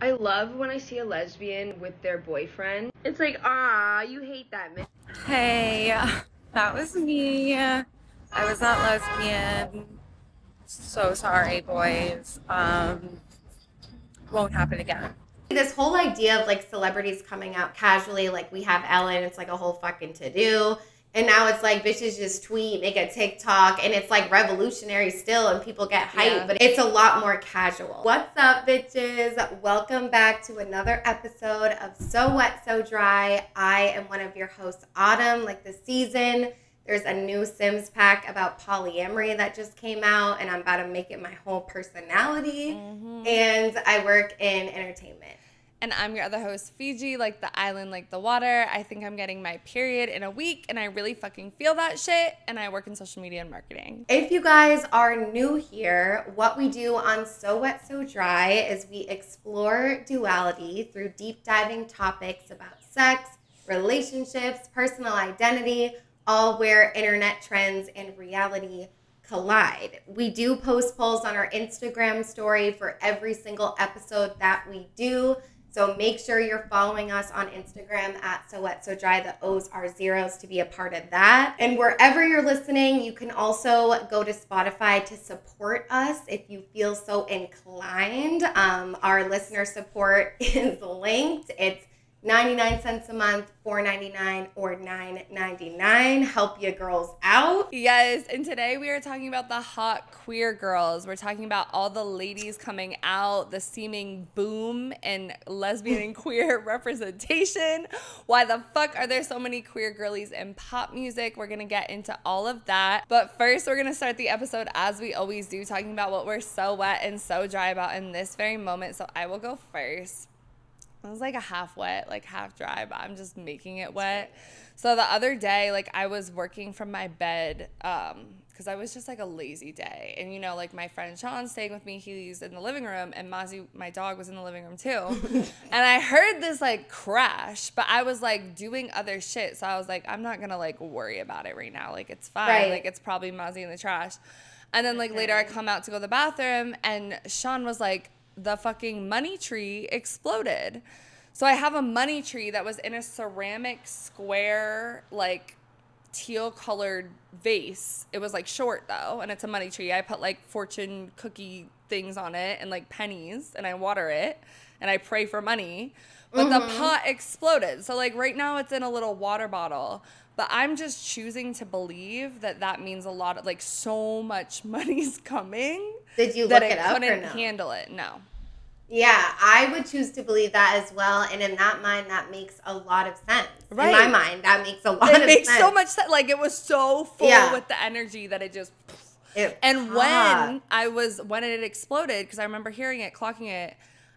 I love when I see a lesbian with their boyfriend. It's like, ah, you hate that man. Hey, that was me. I was not lesbian. So sorry, boys. Um, won't happen again. This whole idea of like celebrities coming out casually, like we have Ellen, it's like a whole fucking to do. And now it's like bitches just tweet, make a TikTok, and it's like revolutionary still, and people get hyped, yeah. but it's a lot more casual. What's up, bitches? Welcome back to another episode of So Wet, So Dry. I am one of your hosts, Autumn. Like the season, there's a new Sims pack about polyamory that just came out, and I'm about to make it my whole personality. Mm-hmm. And I work in entertainment. And I'm your other host, Fiji, like the island, like the water. I think I'm getting my period in a week, and I really fucking feel that shit. And I work in social media and marketing. If you guys are new here, what we do on So Wet, So Dry is we explore duality through deep diving topics about sex, relationships, personal identity, all where internet trends and reality collide. We do post polls on our Instagram story for every single episode that we do. So make sure you're following us on Instagram at So Wet So Dry. The O's are zeros to be a part of that. And wherever you're listening, you can also go to Spotify to support us if you feel so inclined. Um, our listener support is linked. It's 99 cents a month, 4.99 or 9.99. Help you girls out. Yes, and today we are talking about the hot queer girls. We're talking about all the ladies coming out, the seeming boom in lesbian and queer representation. Why the fuck are there so many queer girlies in pop music? We're going to get into all of that. But first, we're going to start the episode as we always do, talking about what we're so wet and so dry about in this very moment. So I will go first. It was like a half wet, like half dry, but I'm just making it wet. So the other day, like I was working from my bed, um, because I was just like a lazy day. And you know, like my friend Sean staying with me, he's in the living room, and Mazi, my dog, was in the living room too. and I heard this like crash, but I was like doing other shit. So I was like, I'm not gonna like worry about it right now. Like it's fine. Right. Like it's probably Mazi in the trash. And then like okay. later I come out to go to the bathroom and Sean was like, the fucking money tree exploded. So I have a money tree that was in a ceramic square, like teal colored vase. It was like short though, and it's a money tree. I put like fortune cookie things on it and like pennies, and I water it and I pray for money. But mm-hmm. the pot exploded. So like right now it's in a little water bottle. But I'm just choosing to believe that that means a lot of like so much money's coming. Did you that look it, it up couldn't no? handle it? No. Yeah, I would choose to believe that as well. And in that mind, that makes a lot of sense. Right. In my mind, that makes a lot of sense. it of makes sense. so much sense. Like it was so full yeah. with the energy that it just. It and when I was when it exploded, because I remember hearing it, clocking it,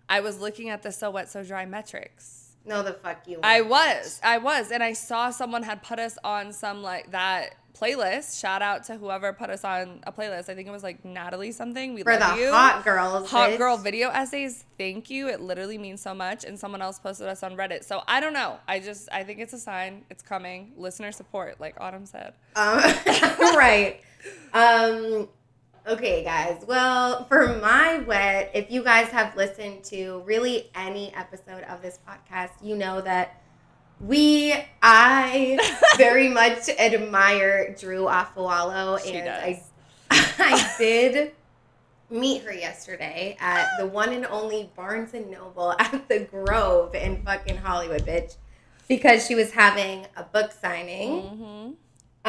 I was looking at the so wet, so dry metrics no, the fuck you. I was, I was, and I saw someone had put us on some like that playlist. Shout out to whoever put us on a playlist. I think it was like Natalie something. We for love the you. hot girls, hot bitch. girl video essays. Thank you. It literally means so much. And someone else posted us on Reddit. So I don't know. I just I think it's a sign. It's coming. Listener support, like Autumn said. Um, right. Um, Okay, guys. Well, for my wet, if you guys have listened to really any episode of this podcast, you know that we, I very much admire Drew Afualo, and I, I did meet her yesterday at the one and only Barnes and Noble at the Grove in fucking Hollywood, bitch, because she was having a book signing. Mm-hmm.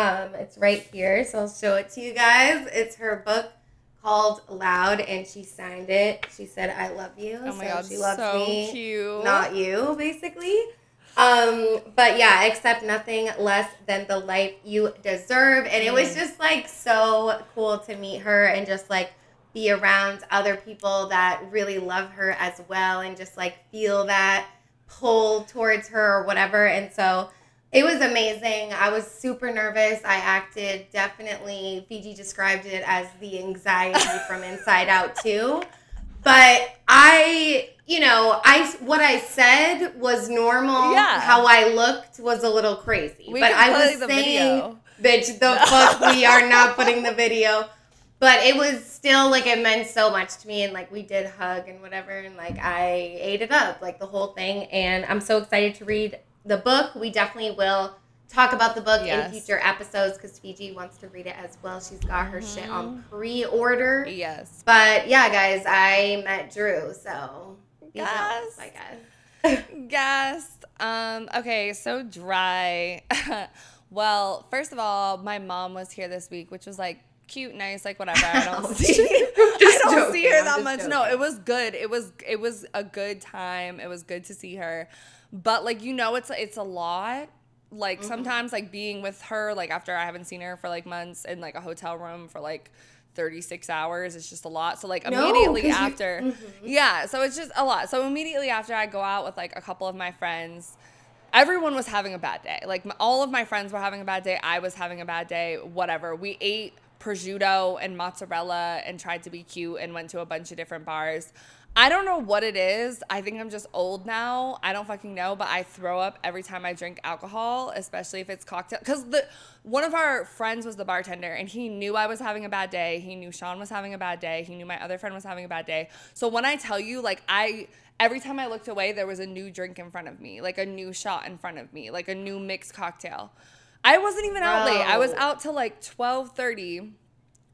Um, it's right here, so I'll show it to you guys. It's her book called Loud, and she signed it. She said, "I love you." Oh my so god, she loves so me, cute. not you, basically. Um, but yeah, accept nothing less than the life you deserve, and it was mm. just like so cool to meet her and just like be around other people that really love her as well, and just like feel that pull towards her or whatever, and so it was amazing. I was super nervous. I acted definitely, Fiji described it as the anxiety from inside out too. But I, you know, I what I said was normal. Yeah. How I looked was a little crazy. We but I was saying, video. bitch, the fuck we are not putting the video. but it was still like it meant so much to me and like we did hug and whatever and like I ate it up like the whole thing and I'm so excited to read the book. We definitely will talk about the book Yes. in future episodes because Fiji wants to read it as well. She's got her shit Mm-hmm. on pre-order. Yes. But yeah, guys, I met Drew, so Yes. I guess. Gas. Um, okay, so dry. well, first of all, my mom was here this week, which was like cute, nice, like whatever. I don't see I don't see her that much. No, it was good. It was it was a good time. It was good to see her. But like you know it's it's a lot. Like Mm-hmm. sometimes like being with her like after I haven't seen her for like months in like a hotel room for like 36 hours it's just a lot. So like No, immediately after Mhm. yeah, so it's just a lot. So immediately after I go out with like a couple of my friends, everyone was having a bad day. Like m- all of my friends were having a bad day. I was having a bad day. Whatever. We ate prosciutto and mozzarella and tried to be cute and went to a bunch of different bars. I don't know what it is. I think I'm just old now. I don't fucking know, but I throw up every time I drink alcohol, especially if it's cocktail. Because the one of our friends was the bartender, and he knew I was having a bad day. He knew Sean was having a bad day. He knew my other friend was having a bad day. So when I tell you, like I every time I looked away, there was a new drink in front of me, like a new shot in front of me, like a new mixed cocktail. I wasn't even out late. I was out till like twelve thirty.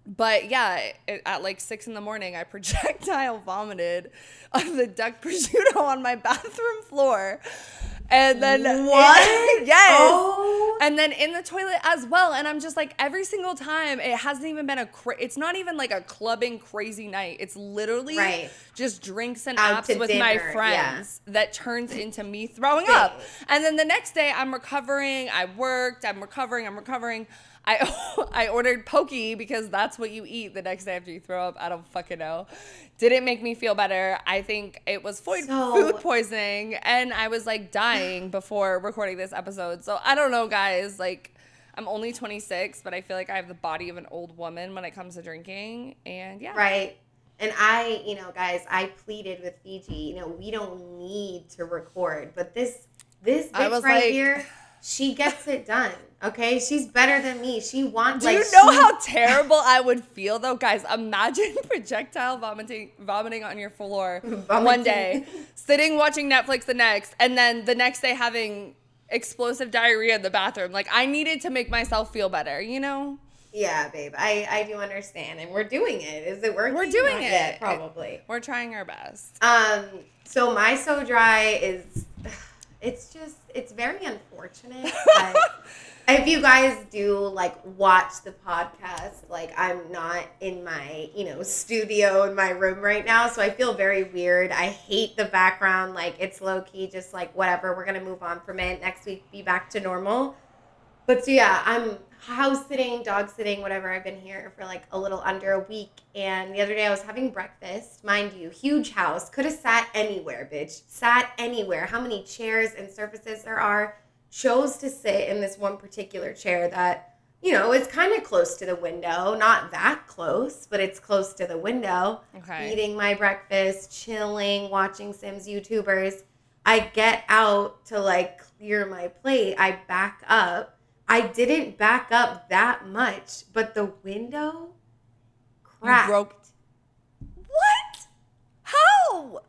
But yeah, it, at like six in the morning, I projectile vomited of the duck prosciutto on my bathroom floor. And then What? yes. Oh. And then in the toilet as well. And I'm just like every single time it hasn't even been a cra- it's not even like a clubbing crazy night. It's literally Right. just drinks and Out apps with my dinner, friends that turns into me throwing up. And then the next day I'm recovering. I worked. I'm recovering. I'm recovering. I I ordered pokey because that's what you eat the next day after you throw up. I don't fucking know. Didn't make me feel better. I think it was food, So- food poisoning, and I was like dying before recording this episode. So I don't know, guys. Like. I'm only 26, but I feel like I have the body of an old woman when it comes to drinking. And yeah. Right. And I, you know, guys, I pleaded with Fiji, you know, we don't need to record, but this this I bitch was right like- here, she gets it done. Okay? She's better than me. She wants Do like you know she- how terrible I would feel though, guys? Imagine projectile vomiting vomiting on your floor one day, sitting watching Netflix the next, and then the next day having explosive diarrhea in the bathroom. Like I needed to make myself feel better, you know? Yeah, babe. I I do understand and we're doing it. Is it working? We're doing Not it. yet, probably. We're trying our best. Um, so my so dry is it's just it's very unfortunate. But if you guys do like watch the podcast, like I'm not in my, you know, studio in my room right now, so I feel very weird. I hate the background, like it's low key, just like whatever, we're gonna move on from it. Next week be back to normal. But so yeah, I'm house sitting, dog sitting, whatever. I've been here for like a little under a week. And the other day I was having breakfast. Mind you, huge house. Could have sat anywhere, bitch. Sat anywhere. How many chairs and surfaces there are. Chose to sit in this one particular chair that, you know, is kind of close to the window. Not that close, but it's close to the window. Okay. Eating my breakfast, chilling, watching Sims YouTubers. I get out to like clear my plate. I back up. I didn't back up that much, but the window cracked. broke- What? How?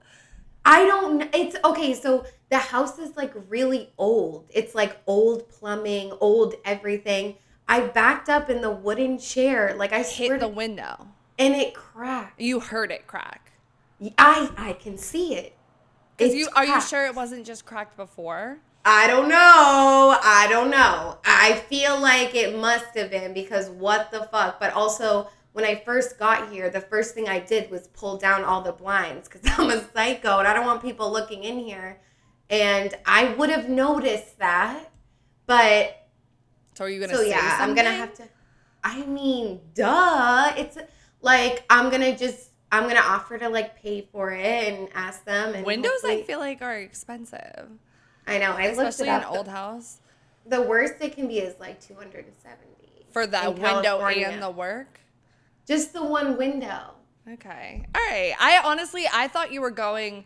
I don't. It's okay. So the house is like really old. It's like old plumbing, old everything. I backed up in the wooden chair, like I Hit the to, window. and it cracked. You heard it crack. I I can see it. It's you are you sure it wasn't just cracked before? I don't know. I don't know. I feel like it must have been because what the fuck? But also, when I first got here, the first thing I did was pull down all the blinds because I'm a psycho and I don't want people looking in here. And I would have noticed that. But So are you gonna so yeah, I'm gonna have to. I mean, duh. It's like I'm gonna just I'm gonna offer to like pay for it and ask them. And Windows, I feel like, are expensive, I know. I looked especially it in up. an old house. The worst it can be is like 270 For the window and the work. Just the one window. Okay. All right. I honestly, I thought you were going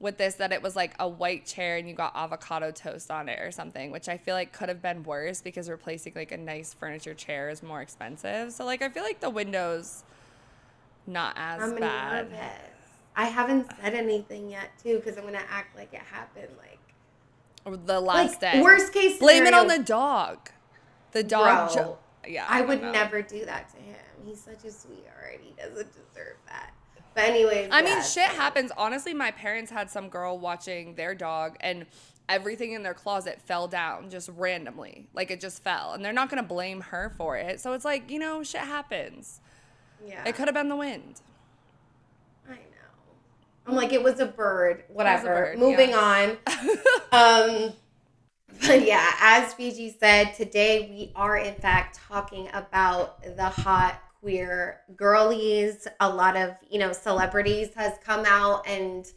with this that it was like a white chair and you got avocado toast on it or something, which I feel like could have been worse because replacing like a nice furniture chair is more expensive. So like I feel like the windows not as I'm bad. nervous. I haven't said anything yet too because I'm gonna act like it happened like Or The last like day. worst case scenario, Blame it on the dog. The dog. Bro, jo- yeah. I don't would know. never do that to him. He's such a sweetheart. He doesn't deserve that. But anyways, I mean, shit happens. Honestly, my parents had some girl watching their dog and everything in their closet fell down just randomly. Like it just fell. And they're not going to blame her for it. So it's like, you know, shit happens. Yeah, It could have been the wind. I know. I'm like, it was a bird. Whatever. bird, Moving yeah. on. Um, but yeah, as Fiji said, today we are in fact talking about the hot queer girlies. A lot of you know celebrities has come out and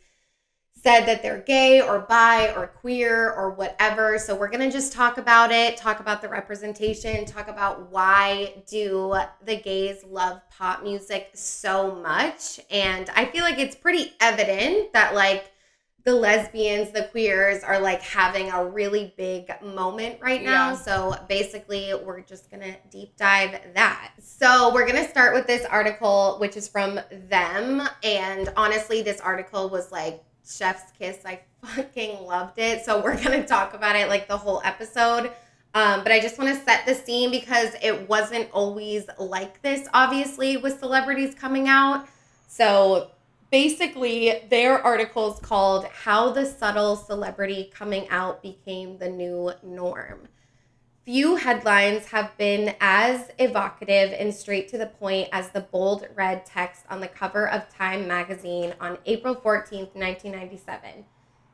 said that they're gay or bi or queer or whatever. So we're going to just talk about it, talk about the representation, talk about why do the gays love pop music so much. And I feel like it's pretty evident that like the lesbians, the queers are like having a really big moment right now. Yeah. So basically, we're just going to deep dive that. So we're going to start with this article, which is from them. And honestly, this article was like chef's kiss. I fucking loved it. So we're going to talk about it like the whole episode. Um, but I just want to set the scene because it wasn't always like this, obviously, with celebrities coming out. So basically, their article's called How the Subtle Celebrity Coming Out Became the New Norm. Few headlines have been as evocative and straight to the point as the bold red text on the cover of Time magazine on April 14th, 1997,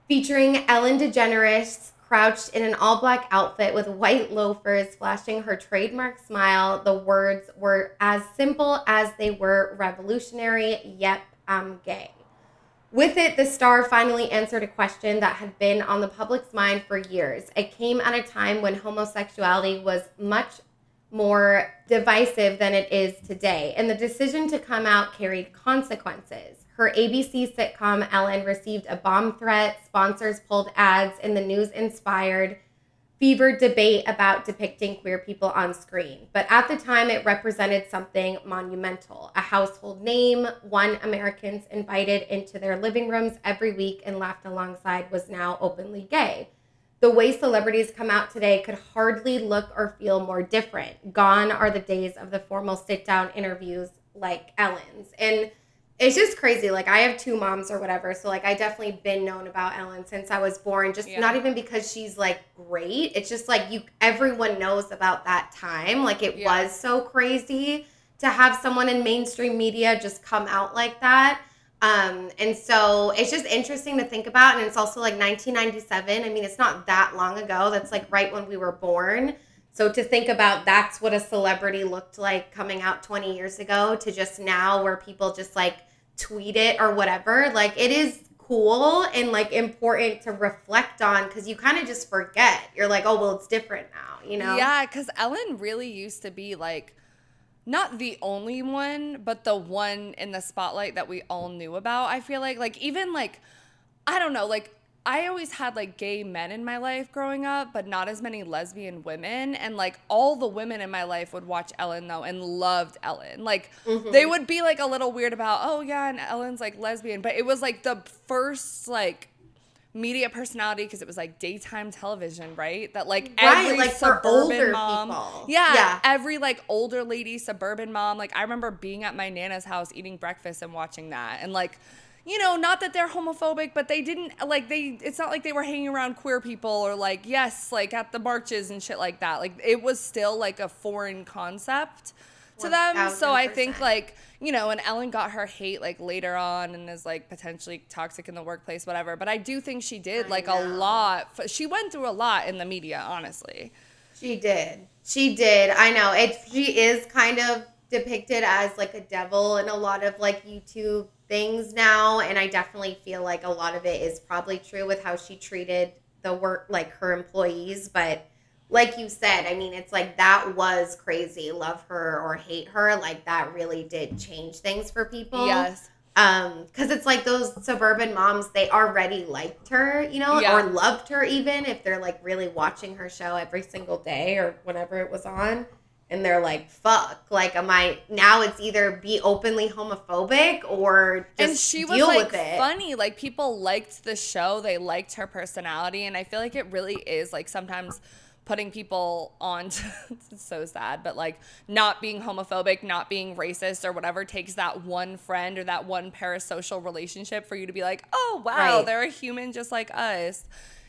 featuring Ellen DeGeneres crouched in an all black outfit with white loafers, flashing her trademark smile. The words were as simple as they were revolutionary. Yep, I'm gay. With it, the star finally answered a question that had been on the public's mind for years. It came at a time when homosexuality was much more divisive than it is today, and the decision to come out carried consequences. Her ABC sitcom Ellen received a bomb threat, sponsors pulled ads, and the news inspired fevered debate about depicting queer people on screen. But at the time, it represented something monumental a household name, one Americans invited into their living rooms every week and laughed alongside was now openly gay. The way celebrities come out today could hardly look or feel more different. Gone are the days of the formal sit down interviews like Ellen's. And it's just crazy. Like I have two moms or whatever, so like I definitely been known about Ellen since I was born. Just Yeah. not even because she's like great. It's just like you everyone knows about that time. Like it Yeah. was so crazy to have someone in mainstream media just come out like that. Um, and so it's just interesting to think about. And it's also like 1997. I mean, it's not that long ago. That's like right when we were born. So to think about that's what a celebrity looked like coming out 20 years ago to just now where people just like tweet it or whatever, like it is cool and like important to reflect on because you kind of just forget. You're like, oh, well, it's different now, you know? Yeah, because Ellen really used to be like not the only one, but the one in the spotlight that we all knew about. I feel like, like even like, I don't know, like I always had like gay men in my life growing up, but not as many lesbian women. And like all the women in my life would watch Ellen though and loved Ellen. Like they would be like a little weird about, oh yeah, and Ellen's like lesbian, but it was like the first like media personality because it was like daytime television, right? That like Right, every like, suburban mom. Yeah, Yeah. every like older lady suburban mom. Like I remember being at my nana's house eating breakfast and watching that, and like. You know, not that they're homophobic, but they didn't like they. It's not like they were hanging around queer people or like yes, like at the marches and shit like that. Like it was still like a foreign concept to them. So I think like you know, and Ellen got her hate like later on and is like potentially toxic in the workplace, whatever. But I do think she did like a lot. She went through a lot in the media, honestly. She did. She did. I know. It she is kind of depicted as like a devil in a lot of like YouTube things now and I definitely feel like a lot of it is probably true with how she treated the work like her employees, but like you said, I mean, it's like that was crazy. Love her or hate her, like that really did change things for people. Yes. Um, because it's like those suburban moms, they already liked her, you know, Yeah. or loved her even if they're like really watching her show every single day or whenever it was on. And they're like, "Fuck!" Like, am I now? It's either be openly homophobic or just and she was deal like with it. funny like people liked the show they liked her personality and i feel like it really is like sometimes putting people on it's so sad but like not being homophobic not being racist or whatever takes that one friend or that one parasocial relationship for you to be like oh wow Right. they're a human just like us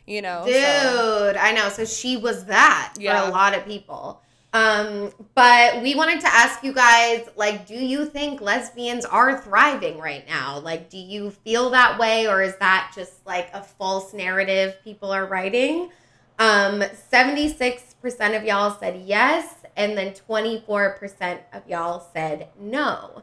you know Dude, so- I know. So she was that Yeah. for a lot of people. Um, but we wanted to ask you guys, like, do you think lesbians are thriving right now? Like, do you feel that way, or is that just like a false narrative people are writing? Um, 76% of y'all said yes, and then 24% of y'all said no.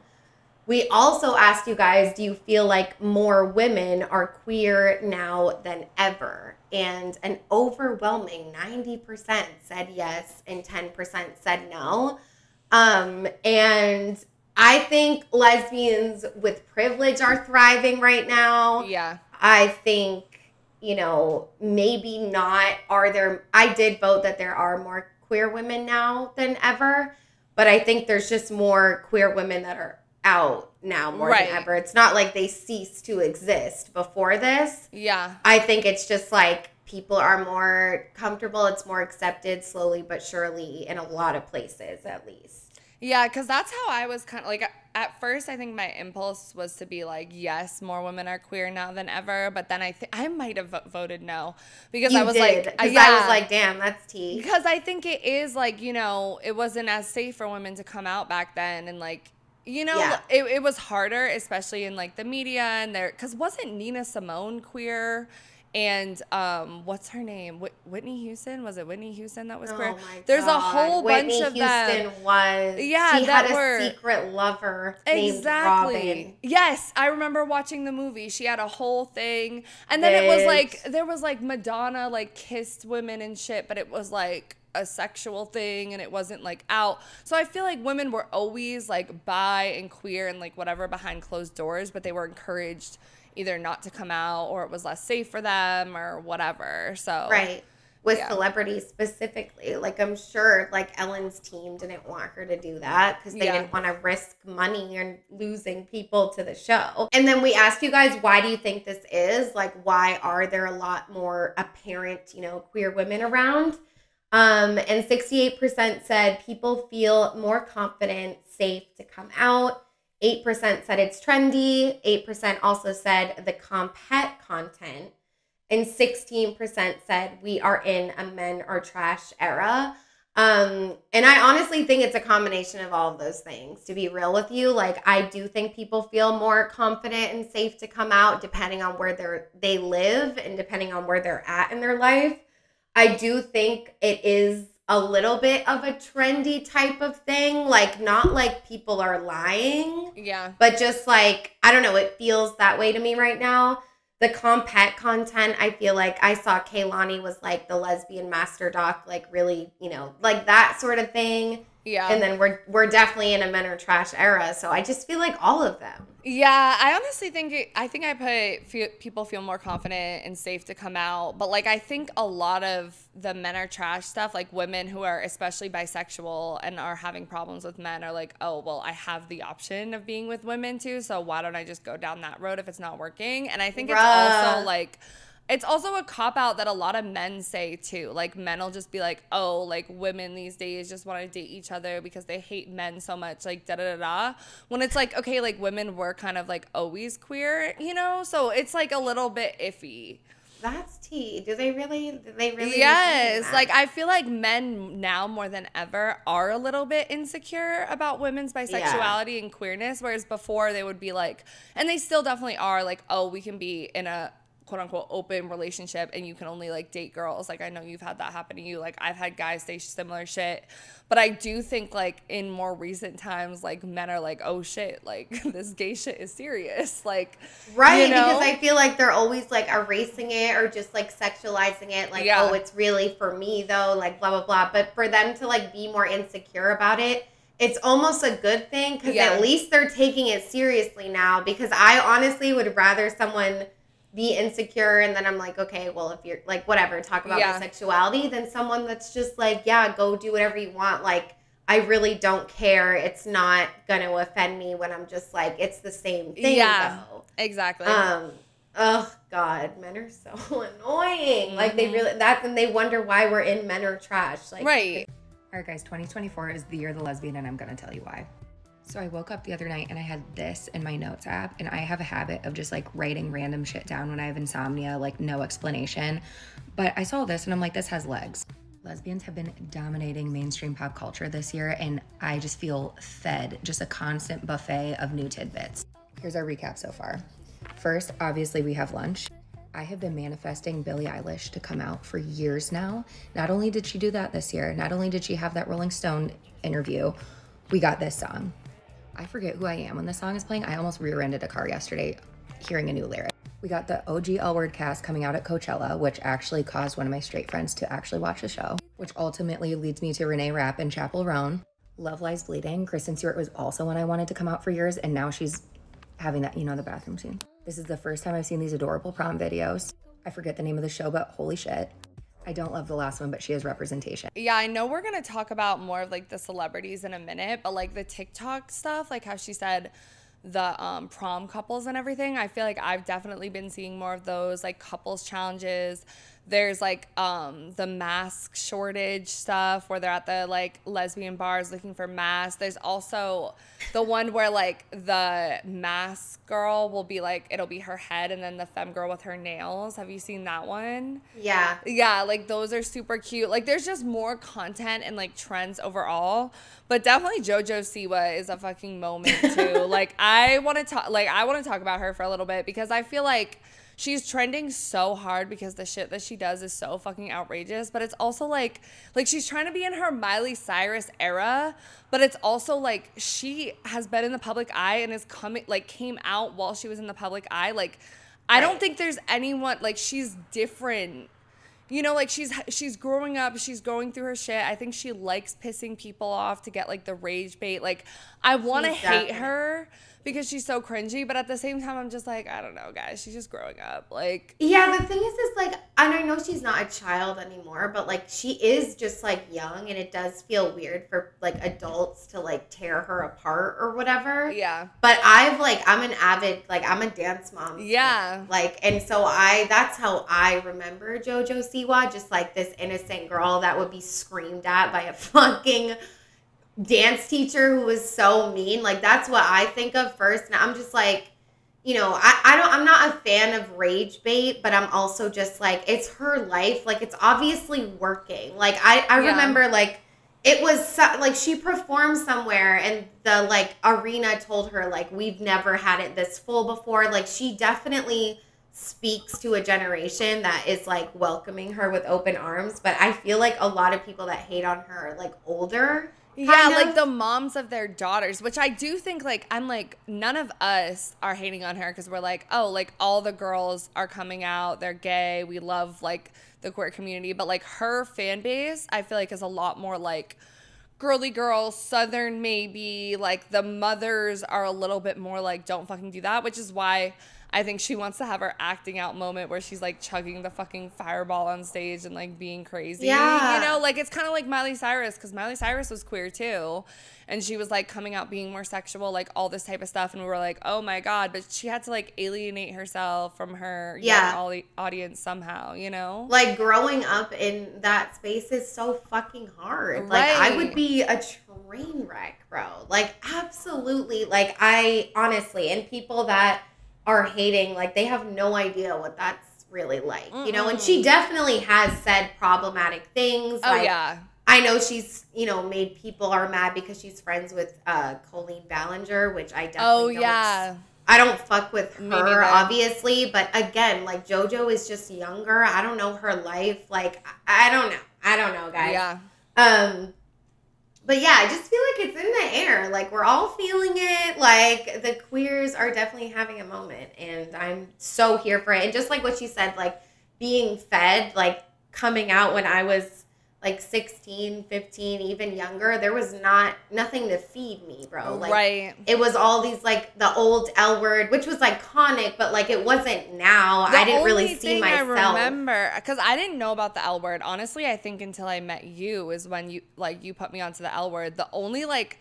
We also asked you guys, do you feel like more women are queer now than ever? And an overwhelming 90% said yes and 10% said no. Um, and I think lesbians with privilege are thriving right now. yeah I think, you know, maybe not are there I did vote that there are more queer women now than ever, but I think there's just more queer women that are out now more Right. than ever. It's not like they ceased to exist before this. yeah I think it's just like people are more comfortable, it's more accepted slowly but surely in a lot of places at least. Yeah, because that's how I was kind of like at first. I think my impulse was to be like, yes, more women are queer now than ever. But then I think I might have voted no because I was did, like, because yeah, I was like, damn, that's tea. because I think it is like you know it wasn't as safe for women to come out back then and like. You know, Yeah. it, it was harder, especially in like the media and there, because wasn't Nina Simone queer? And um, what's her name? Whit- Whitney Houston? Was it Whitney Houston that was queer? Oh my There's a whole Whitney bunch of Houston them. was Yeah, she that had a were- secret lover Exactly. Yes, I remember watching the movie. She had a whole thing, and then it was like there was like Madonna like kissed women and shit, but it was like a sexual thing and it wasn't like out. So I feel like women were always like bi and queer and like whatever behind closed doors, but they were encouraged either not to come out or it was less safe for them or whatever. So Right. With Yeah. celebrities specifically. Like I'm sure like Ellen's team didn't want her to do that because they Yeah. didn't want to risk money and losing people to the show. And then we asked you guys why do you think this is? Like why are there a lot more apparent, you know, queer women around? Um, and 68% said people feel more confident, safe to come out. 8% said it's trendy. 8% also said the comphet content. And 16% said we are in a men are trash era. Um, and I honestly think it's a combination of all of those things, to be real with you. Like I do think people feel more confident and safe to come out depending on where they're they live and depending on where they're at in their life. I do think it is a little bit of a trendy type of thing. Like, not like people are lying, yeah. but just like, I don't know, it feels that way to me right now. The comphet content, I feel like I saw Kaylani was like the lesbian master doc, like really, you know, like that sort of thing. Yeah. And then we're we're definitely in a men are trash era. So I just feel like all of them. Yeah, I honestly think I think I put fe- people feel more confident and safe to come out, but like I think a lot of the men are trash stuff, like women who are especially bisexual and are having problems with men, are like, oh well, I have the option of being with women too, so why don't I just go down that road if it's not working? And I think it's also like. It's also a cop out that a lot of men say too. Like men will just be like, "Oh, like women these days just want to date each other because they hate men so much." Like da da da da. When it's like, okay, like women were kind of like always queer, you know. So it's like a little bit iffy. That's tea. Do they really? Do they really? yes, like I feel like men now more than ever are a little bit insecure about women's bisexuality and queerness, whereas before they would be like, and they still definitely are like, oh, we can be in a quote unquote open relationship and you can only like date girls. Like I know you've had that happen to you. Like I've had guys say similar shit. But I do think like in more recent times, like men are like, oh shit, like this gay shit is serious. Like Right, you know? because I feel like they're always like erasing it or just like sexualizing it, like, Yeah. oh, it's really for me though, like blah blah blah. But for them to like be more insecure about it, it's almost a good thing because Yeah. at least they're taking it seriously now. Because I honestly would rather someone be insecure and then I'm like, okay, well, if you're like whatever, talk about Yeah. my sexuality, then someone that's just like, yeah, go do whatever you want. Like, I really don't care. It's not gonna offend me when I'm just like, it's the same thing. Yeah. Though. Exactly. Um. Oh God, men are so annoying. Like they Mhm. really that, and they wonder why we're in men are trash. Like right. All right, guys, 2024 is the year of the lesbian, and I'm gonna tell you why. So I woke up the other night and I had this in my notes app, and I have a habit of just like writing random shit down when I have insomnia, like no explanation. But I saw this and I'm like, this has legs. Lesbians have been dominating mainstream pop culture this year, and I just feel fed just a constant buffet of new tidbits. Here's our recap so far. First, obviously, we have lunch. I have been manifesting Billie Eilish to come out for years now. Not only did she do that this year, not only did she have that Rolling Stone interview, we got this song. I forget who I am when this song is playing. I almost rear ended a car yesterday hearing a new lyric. We got the OG L Word cast coming out at Coachella, which actually caused one of my straight friends to actually watch the show, which ultimately leads me to Renee Rapp and Chappell Roan. Love Lies Bleeding. Kristen Stewart was also one I wanted to come out for years, and now she's having that, you know, the bathroom scene. This is the first time I've seen these adorable prom videos. I forget the name of the show, but holy shit. I don't love the last one, but she has representation. Yeah, I know we're gonna talk about more of like the celebrities in a minute, but like the TikTok stuff, like how she said the um, prom couples and everything, I feel like I've definitely been seeing more of those like couples challenges. There's like um, the masc shortage stuff where they're at the like lesbian bars looking for mascs. There's also the one where like the masc girl will be like it'll be her head and then the femme girl with her nails. Have you seen that one? Yeah. Yeah, like those are super cute. Like there's just more content and like trends overall. But definitely JoJo Siwa is a fucking moment too. like I want to talk like I want to talk about her for a little bit because I feel like she's trending so hard because the shit that she does is so fucking outrageous, but it's also like like she's trying to be in her Miley Cyrus era, but it's also like she has been in the public eye and is coming like came out while she was in the public eye. Like I don't think there's anyone like she's different. You know like she's she's growing up she's going through her shit. I think she likes pissing people off to get like the rage bait. Like i want to hate her because she's so cringy but at the same time i'm just like i don't know guys she's just growing up like Yeah, the thing is, is like, and I know she's not a child anymore, but like, she is just like young, and it does feel weird for like adults to like tear her apart or whatever. yeah But I've like, I'm an avid, like, I'm a dance mom. Yeah. Like, and so I, that's how I remember JoJo Siwa, just like this innocent girl that would be screamed at by a fucking dance teacher who was so mean. Like, that's what I think of first. And I'm just like, you know, I, I don't I'm not a fan of rage bait, but I'm also just like it's her life. Like it's obviously working. Like I, I Yeah. remember like it was so, like she performed somewhere and the like arena told her like we've never had it this full before. Like she definitely speaks to a generation that is like welcoming her with open arms. But I feel like a lot of people that hate on her are like older. Yeah like the moms of their daughters which i do think like i'm like none of us are hating on her because we're like oh like all the girls are coming out they're gay we love like the queer community. But like her fan base i feel like is a lot more like girly girl southern maybe like the mothers are a little bit more like don't fucking do that which is why i think she wants to have her acting out moment where she's like chugging the fucking fireball on stage and like being crazy Yeah. you know like it's kind of like miley cyrus because miley cyrus was queer too and she was like coming out being more sexual like all this type of stuff and we were like oh my god but she had to like alienate herself from her Yeah. young audience somehow you know like growing up in that space is so fucking hard. Like I would be a train wreck, bro. Like absolutely. Like I honestly, and people that are hating, like they have no idea what that's really like. You know, and she definitely has said problematic things. oh like, yeah I know she's, you know, made people are mad because she's friends with uh Colleen Ballinger, which I definitely oh don't yeah I don't fuck with her, obviously, but again, like JoJo is just younger. I don't know her life. Like I don't know. I don't know, guys. yeah Um, but yeah, I just feel like it's in the air. Like we're all feeling it. Like the queers are definitely having a moment, and I'm so here for it. And just like what she said, like being fed, like coming out when I was like 16, 15, even younger, there was not nothing to feed me, bro. Like right. it was all these like the old L word, which was iconic, but like it wasn't now. The I didn't really see thing myself. I remember because I didn't know about the L word. Honestly, I think until I met you is when you like you put me onto the L word. The only like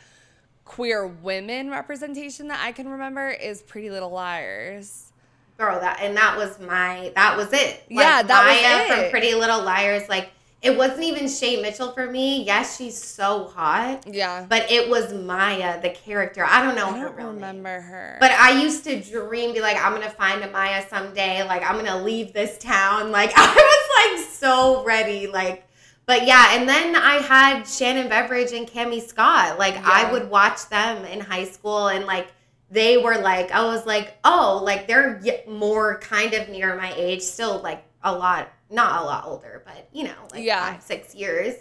queer women representation that I can remember is Pretty Little Liars. Girl, that and that was my that was it. Like, Yeah, that was it. from Pretty Little Liars. Like it wasn't even Shay Mitchell for me. Yes, she's so hot, Yeah, but it was Maya, the character. I don't know I don't name. remember her. But I used to dream, be like, I'm gonna find a Maya someday. Like I'm gonna leave this town. Like I was like so ready. Like, but yeah. And then I had Shannon Beveridge and Cammie Scott. Like I would watch them in high school, and like they were like, I was like, oh, like they're more kind of near my age. Still like a lot, not a lot older, but you know, like Yeah. five, six years.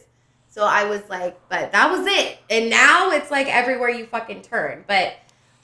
So I was like, but that was it. And now it's like everywhere you fucking turn. But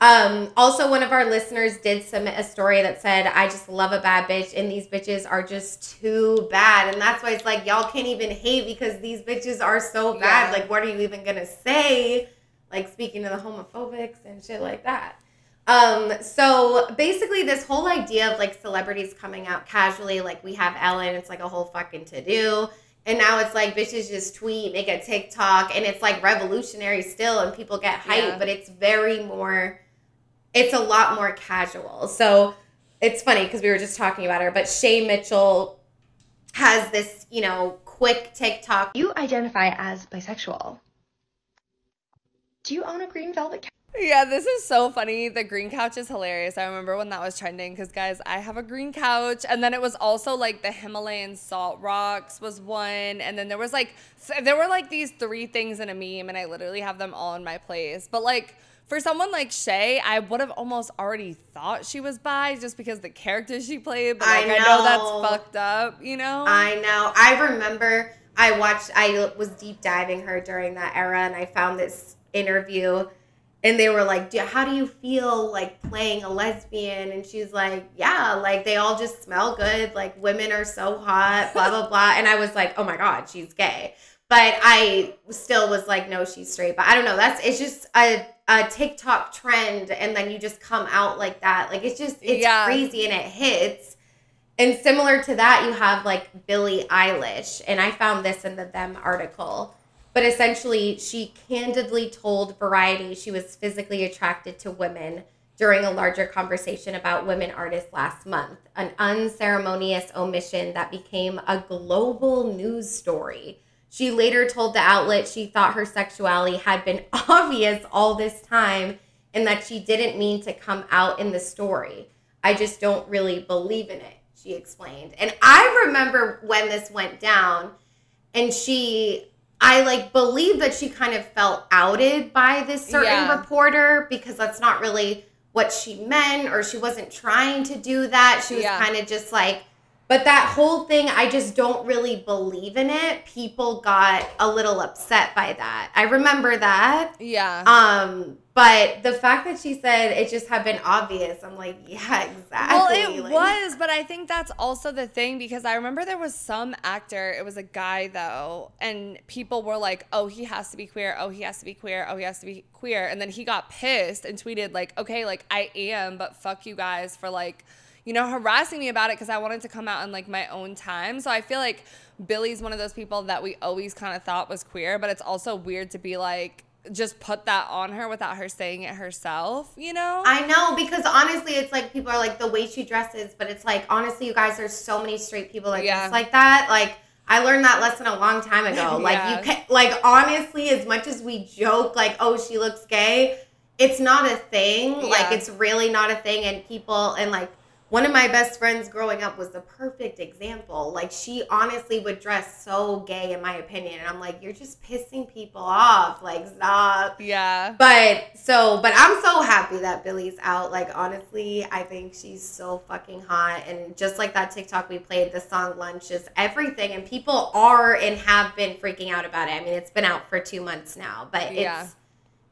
um, also, one of our listeners did submit a story that said, I just love a bad bitch, and these bitches are just too bad. And that's why it's like, y'all can't even hate because these bitches are so bad. Yeah. Like, what are you even gonna say? Like, speaking to the homophobics and shit like that. Um, so basically, this whole idea of like celebrities coming out casually, like we have Ellen, it's like a whole fucking to do. And now it's like bitches just tweet, make a TikTok, and it's like revolutionary still, and people get hyped, Yeah. but it's very more, it's a lot more casual. So it's funny because we were just talking about her, but Shay Mitchell has this, you know, quick TikTok. You identify as bisexual. Do you own a green velvet couch? Yeah, this is so funny. The green couch is hilarious. I remember when that was trending because, guys, I have a green couch. And then it was also like the Himalayan salt rocks was one. And then there was like, there were like these three things in a meme, and I literally have them all in my place. But like, for someone like Shay, I would have almost already thought she was bi just because the character she played. But I like, I know, know. that's fucked up, you know? I know. I remember I watched, I was deep diving her during that era, and I found this interview, and they were like, How do you feel like playing a lesbian? And she's like, Yeah, like they all just smell good. Like women are so hot, blah, blah, blah. And I was like, Oh my God, she's gay. But I still was like, No, she's straight. But I don't know. That's, it's just a, a TikTok trend, and then you just come out like that. Like it's just, it's Yeah. crazy and it hits. And similar to that, you have like Billie Eilish. And I found this in the Them article. But essentially, she candidly told Variety she was physically attracted to women during a larger conversation about women artists last month, an unceremonious omission that became a global news story. She later told the outlet she thought her sexuality had been obvious all this time and that she didn't mean to come out in the story. I just don't really believe in it, she explained. And I remember when this went down and she I like believe that she kind of felt outed by this certain Yeah. reporter because that's not really what she meant or she wasn't trying to do that. She was Yeah. kind of just like but that whole thing I just don't really believe in it. People got a little upset by that. I remember that. yeah. Um but the fact that she said it just had been obvious, I'm like, yeah, exactly. Well, it Like- was, but I think that's also the thing because I remember there was some actor, it was a guy though, and people were like, oh, he has to be queer. Oh, he has to be queer. Oh, he has to be queer. And then he got pissed and tweeted, like, okay, like, I am, but fuck you guys for like, you know, harassing me about it because I wanted to come out in like my own time. So I feel like Billie's one of those people that we always kind of thought was queer, but it's also weird to be like, just put that on her without her saying it herself, you know? I know because honestly, it's like people are like the way she dresses, but it's like honestly, you guys, there's so many straight people that Yeah. dress like that. Like I learned that lesson a long time ago. Like Yeah. you can, like honestly, as much as we joke, like oh she looks gay, it's not a thing. Like it's really not a thing, and people and like. One of my best friends growing up was the perfect example. Like she honestly would dress so gay in my opinion. And I'm like, you're just pissing people off. Like stop. yeah. But so, but I'm so happy that Billie's out. Like honestly, I think she's so fucking hot. And just like that TikTok we played, the song "Lunch" is everything, and people are and have been freaking out about it. I mean, it's been out for two months now, but Yeah. it's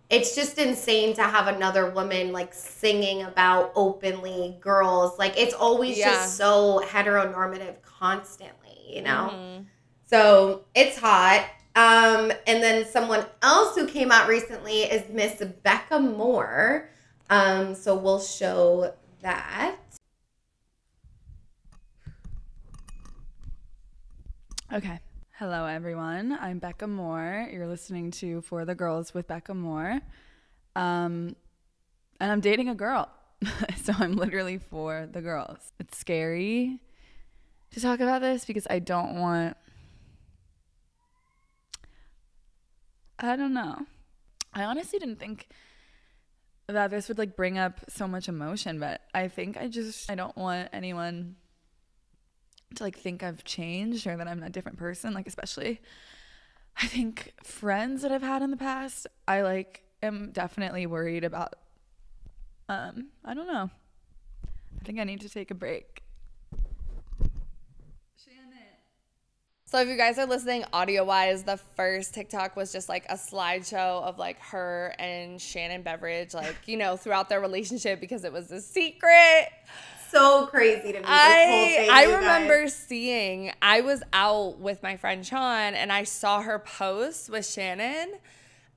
it's just insane to have another woman like singing about openly girls. Like it's always Yeah. just so heteronormative constantly, you know. Mhm. So it's hot. Um, and then someone else who came out recently is Miss Becca Moore. Um, so we'll show that. Okay. Hello, everyone. I'm Becca Moore. You're listening to For the Girls with Becca Moore. Um, and I'm dating a girl. so I'm literally for the girls. It's scary to talk about this because I don't want. I don't know. I honestly didn't think that this would like bring up so much emotion, but I think I just I don't want anyone to like think I've changed or that I'm a different person, like especially I think friends that I've had in the past, I like am definitely worried about um I don't know. I think I need to take a break. So if you guys are listening audio wise, the first TikTok was just like a slideshow of like her and Shannon Beveridge, like, you know, throughout their relationship because it was a secret. So crazy to me. This whole I thing, I remember guys. seeing I was out with my friend Sean and I saw her post with Shannon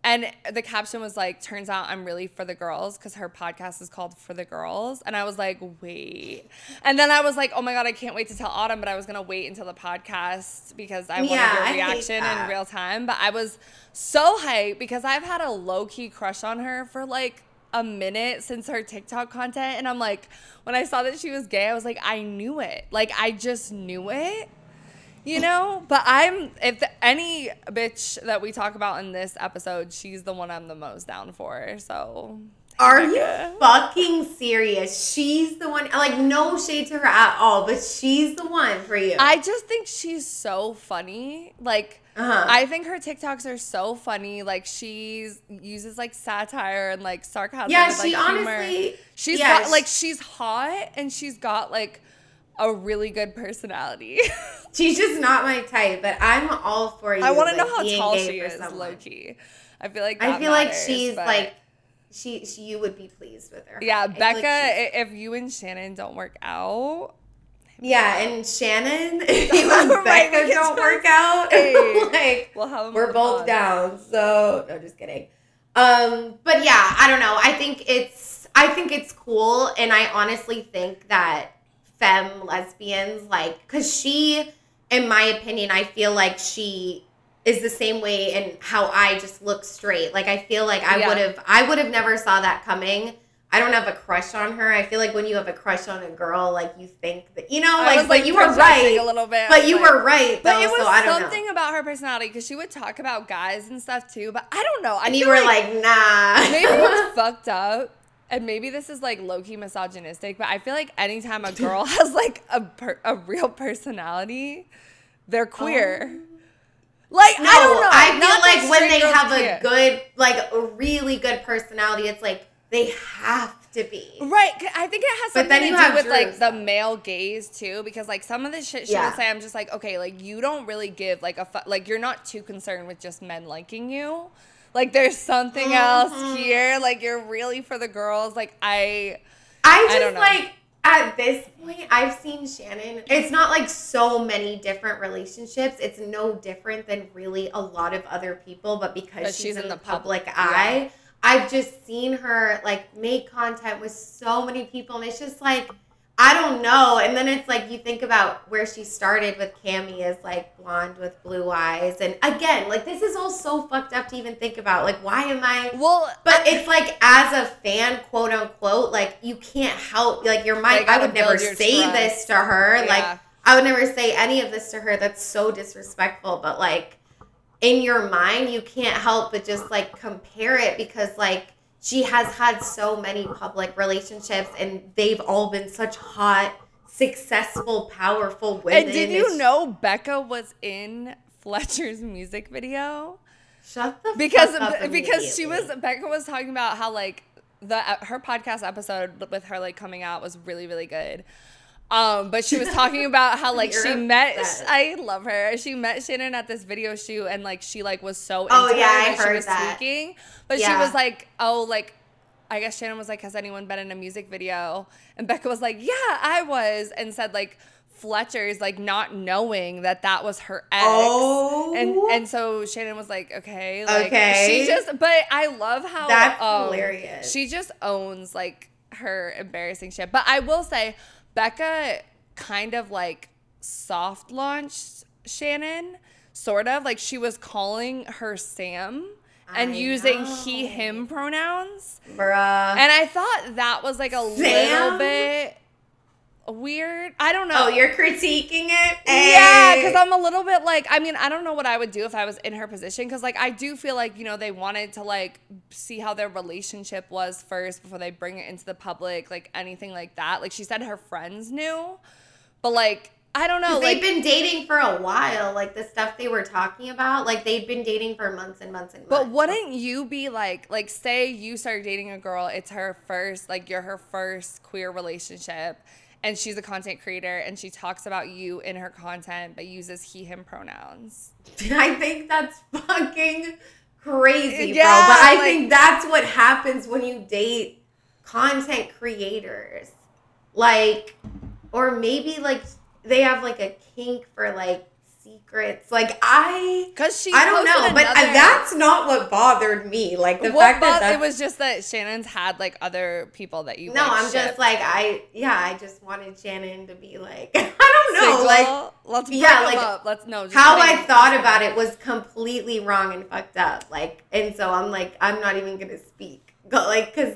and the caption was like turns out I'm really for the girls cuz her podcast is called For the Girls and I was like wait. And then I was like oh my god I can't wait to tell Autumn but I was going to wait until the podcast because I Yeah, wanted your reaction in real time but I was so hyped because I've had a low key crush on her for like a minute since her TikTok content. And I'm like, when I saw that she was gay, I was like, I knew it. Like, I just knew it, you know? But I'm, if the, any bitch that we talk about in this episode, she's the one I'm the most down for. So. Are you fucking serious? She's the one. Like, no shade to her at all, but she's the one for you. I just think she's so funny. Like, Uh-huh. I think her TikToks are so funny. Like, she uses like satire and like sarcasm. Yeah, and, like, she humor. honestly- She's yeah, got sh- like she's hot and she's got like a really good personality. she's just not my type, but I'm all for you. I want to like, know how tall she is, low key. I feel like I feel like she's but- like, she, she, you would be pleased with her. yeah, feel like Becca. if you and Shannon don't work out, yeah, and Shannon, if you and Becca don't work out, like, we'll have we're both pod. down. So no, just kidding. Um, but yeah, I don't know. I think it's I think it's cool, and I honestly think that femme lesbians like because she, in my opinion, I feel like she is the same way and how I just look straight. Like I feel like I Yeah. would have I would have never saw that coming. I don't have a crush on her. I feel like when you have a crush on a girl, like you think that you know, like, was, but you were right. a little bit. But you like- were right. But it was so I don't something know. about her personality because she would talk about guys and stuff too. But I don't know. I And you were like, nah. maybe it's fucked up. And maybe this is like low key misogynistic, but I feel like anytime a girl has like a per- a real personality, they're queer. Um, like No, I don't know. I feel like when they have a good, like a really good personality, it's like they have to be. right. I think it has But something then to you do with like the male gaze too, because like some of the shit she Yeah. would say, I'm just like, okay, like you don't really give like a fu- like you're not too concerned with just men liking you, like there's something Mm-hmm. else here, like you're really for the girls, like I, I I just don't know. like at this point, I've seen Shannon. It's not like so many different relationships. It's no different than really a lot of other people, but because But she's, in, the public eye, I've just seen her like make content with so many people, and it's just like I don't know. And then it's like you think about where she started with Cammie as like blonde with blue eyes, and again, like this is all so fucked up to even think about. Like, why am I? well, But it's like as a fan, quote unquote, like you can't help like your mind. I would never say trust. this to her. Yeah. Like I would never say any of this to her. That's so disrespectful. But like in your mind, you can't help but just like compare it because like she has had so many public relationships and they've all been such hot, successful, powerful women. and did you It's- know Becca was in Fletcher's music video? Shut the because fuck up because she was. Becca was talking about how like the her podcast episode with her like coming out was really really good. Um, but she was talking about how like she met. I love her. She met Shannon at this video shoot and like she like was so into Oh, yeah, I that she heard was that. tweaking. But she was like, oh like I guess Shannon was like, Has anyone been in a music video? And Becca was like, Yeah, I was and said like Fletcher's, like not knowing that that was her ex. Oh. And and so Shannon was like, okay, like Okay. she just but I love how That's um, hilarious. She just owns like her embarrassing shit. But I will say, Becca kind of like soft launched Shannon, sort of. Like she was calling her Sam and I using know. he him pronouns. Bruh. And I thought that was like a little bit weird. I don't oh, know. oh, you're critiquing it? Yeah, eh. because I'm a little bit like, I mean, I don't know what I would do if I was in her position. Because, like, I do feel like, you know, they wanted to, like, see how their relationship was first before they bring it into the public, like, anything like that. Like, she said her friends knew. But, like, I don't know. Like, they've been dating for a while. Like the stuff they were talking about, like they've been dating for months and months and months. but wouldn't you be like, like, say you start dating a girl, it's her first, like, you're her first queer relationship, and she's a content creator, and she talks about you in her content, but uses he, him pronouns. I think that's fucking crazy, Yeah, bro. But I like- think that's what happens when you date content creators. Like, or maybe like they have like a kink for like secrets. Like I Because she I don't know, but uh, another- that's not what bothered me. Like the what fact that it was just that Shannon's had like other people that you no, like, I'm just like I yeah, I just wanted Shannon to be like I don't know, Single. like let's yeah, like, up. let's no just how. I thought about it was completely wrong and fucked up. Like, and so I'm like, I'm not even gonna speak. Like, cause,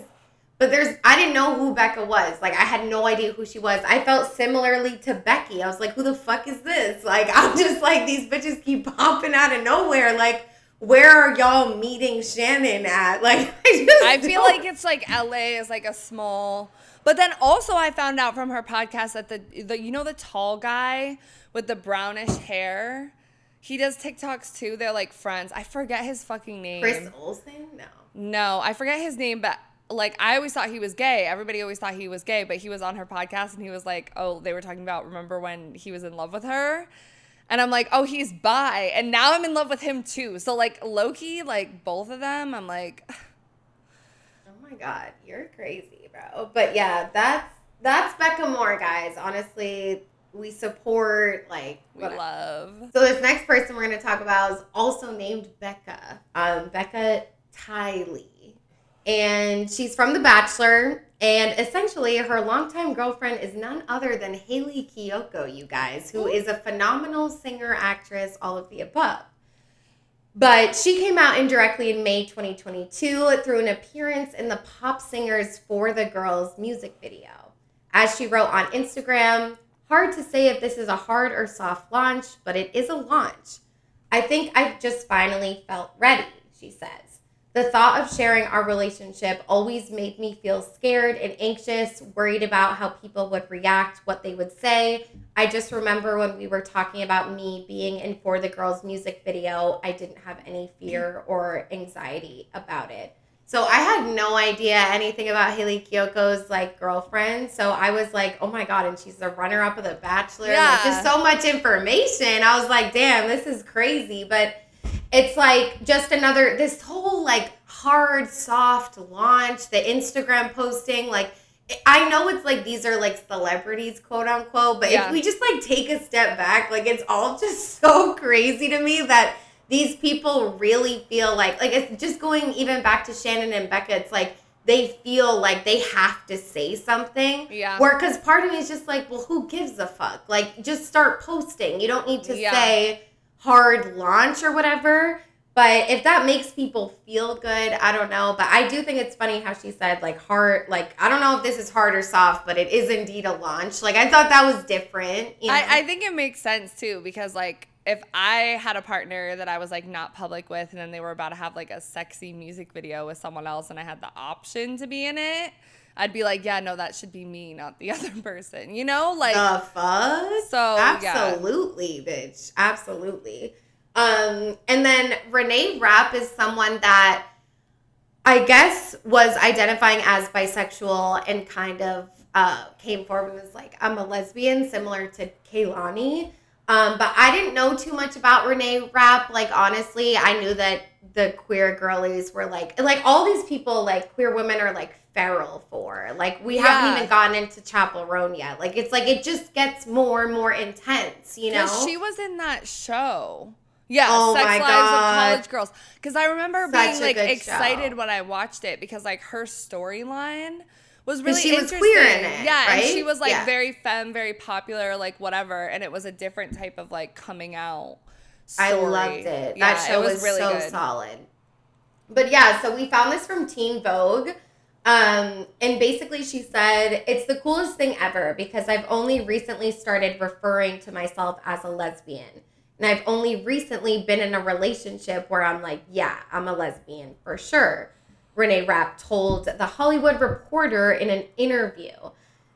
but there's, I didn't know who Becca was. Like, I had no idea who she was. I felt similarly to Becky. I was like, who the fuck is this? Like, I'm just like, these bitches keep popping out of nowhere. Like, where are y'all meeting Shannon at? Like, I just, I feel like it's like LA is like a small but then also I found out from her podcast that the, the you know the tall guy with the brownish hair he does TikToks too. They're like friends. I forget his fucking name. Chris Olsen. No. No, I forget his name, but like I always thought he was gay. Everybody always thought he was gay, but he was on her podcast and he was like, "Oh, they were talking about remember when he was in love with her?" And I'm like, "Oh, he's bi." And now I'm in love with him too. So like Loki, like both of them, I'm like, Oh my god, you're crazy, bro. But yeah, that's that's Becca Moore, guys. Honestly, we support like we love. So this next person we're gonna talk about is also named Becca. Um, Becca Tilley. And she's from The Bachelor. And essentially her longtime girlfriend is none other than Hayley Kiyoko, you guys, who is a phenomenal singer, actress, all of the above. But she came out indirectly in May 2022 through an appearance in the Pop Singers for the Girls music video. As she wrote on Instagram, hard to say if this is a hard or soft launch, but it is a launch. I think I've just finally felt ready, she says. The thought of sharing our relationship always made me feel scared and anxious, worried about how people would react, what they would say. I just remember when we were talking about me being in For the Girls music video, I didn't have any fear or anxiety about it. So I had no idea anything about Hayley Kiyoko's like girlfriend. So I was like, oh my God, and she's the runner up of The Bachelor. Like, Yeah. just so much information. I was like, damn, this is crazy. But it's like just another this whole like hard soft launch the instagram posting like i know it's like these are like celebrities quote unquote but Yeah. if we just like take a step back like it's all just so crazy to me that these people really feel like like it's just going even back to shannon and becca it's like they feel like they have to say something Yeah. where because part of me is just like well who gives a fuck like just start posting you don't need to Yeah. say hard launch or whatever. But if that makes people feel good, I don't know. But I do think it's funny how she said like hard, like I don't know if this is hard or soft, but it is indeed a launch. Like I thought that was different. You know? I, I think it makes sense too because like if I had a partner that I was like not public with and then they were about to have like a sexy music video with someone else and I had the option to be in it, I'd be like, yeah, no, that should be me, not the other person. You know, like the fuck. so yeah. Absolutely, bitch. Absolutely. Um, and then Renee Rapp is someone that I guess was identifying as bisexual and kind of uh, came forward and was like, I'm a lesbian, similar to Kehlani. Um, but I didn't know too much about Renee Rapp. Like honestly, I knew that the queer girlies were like like all these people like queer women are like feral for. Like we haven't even gotten into Chappell Roan yet. Like it's like it just gets more and more intense, you know? She was in that show. Yeah, Oh Sex Lives God. of College Girls. Because I remember Such being like excited show. when I watched it because like her storyline was really she was interesting. queer in it, yeah, and she was like Yeah. very femme, very popular, like whatever, and it was a different type of like coming out. I loved it. Yeah, that show it was, was, really so good. solid. But yeah, so we found this from Teen Vogue. Um, and basically she said, it's the coolest thing ever because I've only recently started referring to myself as a lesbian. And I've only recently been in a relationship where I'm like, yeah, I'm a lesbian for sure. Renee Rapp told The Hollywood Reporter in an interview.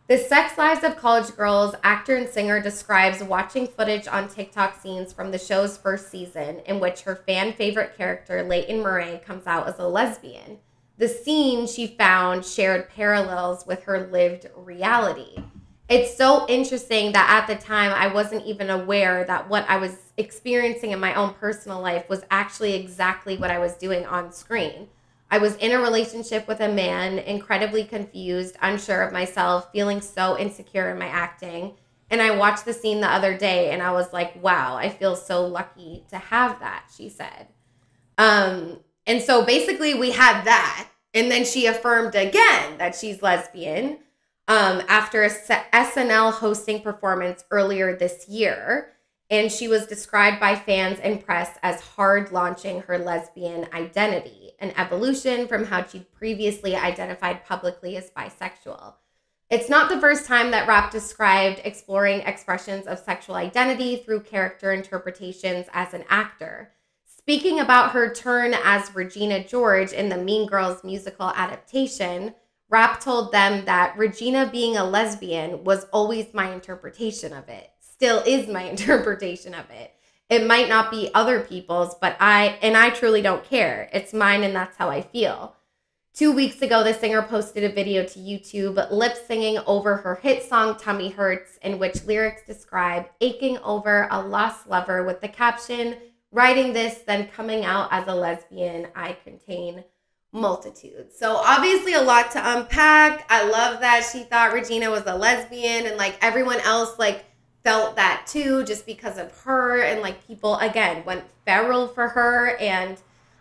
The Sex Lives of College Girls actor and singer describes watching footage on TikTok scenes from the show's first season, in which her fan favorite character, Leighton Murray, comes out as a lesbian. The scene she found shared parallels with her lived reality. It's so interesting that at the time I wasn't even aware that what I was experiencing in my own personal life was actually exactly what I was doing on screen. I was in a relationship with a man, incredibly confused, unsure of myself, feeling so insecure in my acting. And I watched the scene the other day and I was like, wow, I feel so lucky to have that, she said. Um, and so basically we had that. And then she affirmed again that she's lesbian um, after a SNL hosting performance earlier this year. And she was described by fans and press as hard launching her lesbian identity, an evolution from how she'd previously identified publicly as bisexual. It's not the first time that Rapp described exploring expressions of sexual identity through character interpretations as an actor. Speaking about her turn as Regina George in the Mean Girls musical adaptation, Rapp told them that Regina being a lesbian was always my interpretation of it, still is my interpretation of it. It might not be other people's, but I, and I truly don't care. It's mine and that's how I feel. Two weeks ago, the singer posted a video to YouTube lip singing over her hit song Tummy Hurts, in which lyrics describe aching over a lost lover with the caption, writing this, then coming out as a lesbian, I contain multitudes. So obviously a lot to unpack. I love that she thought Regina was a lesbian and like everyone else like felt that too just because of her and like people again went feral for her and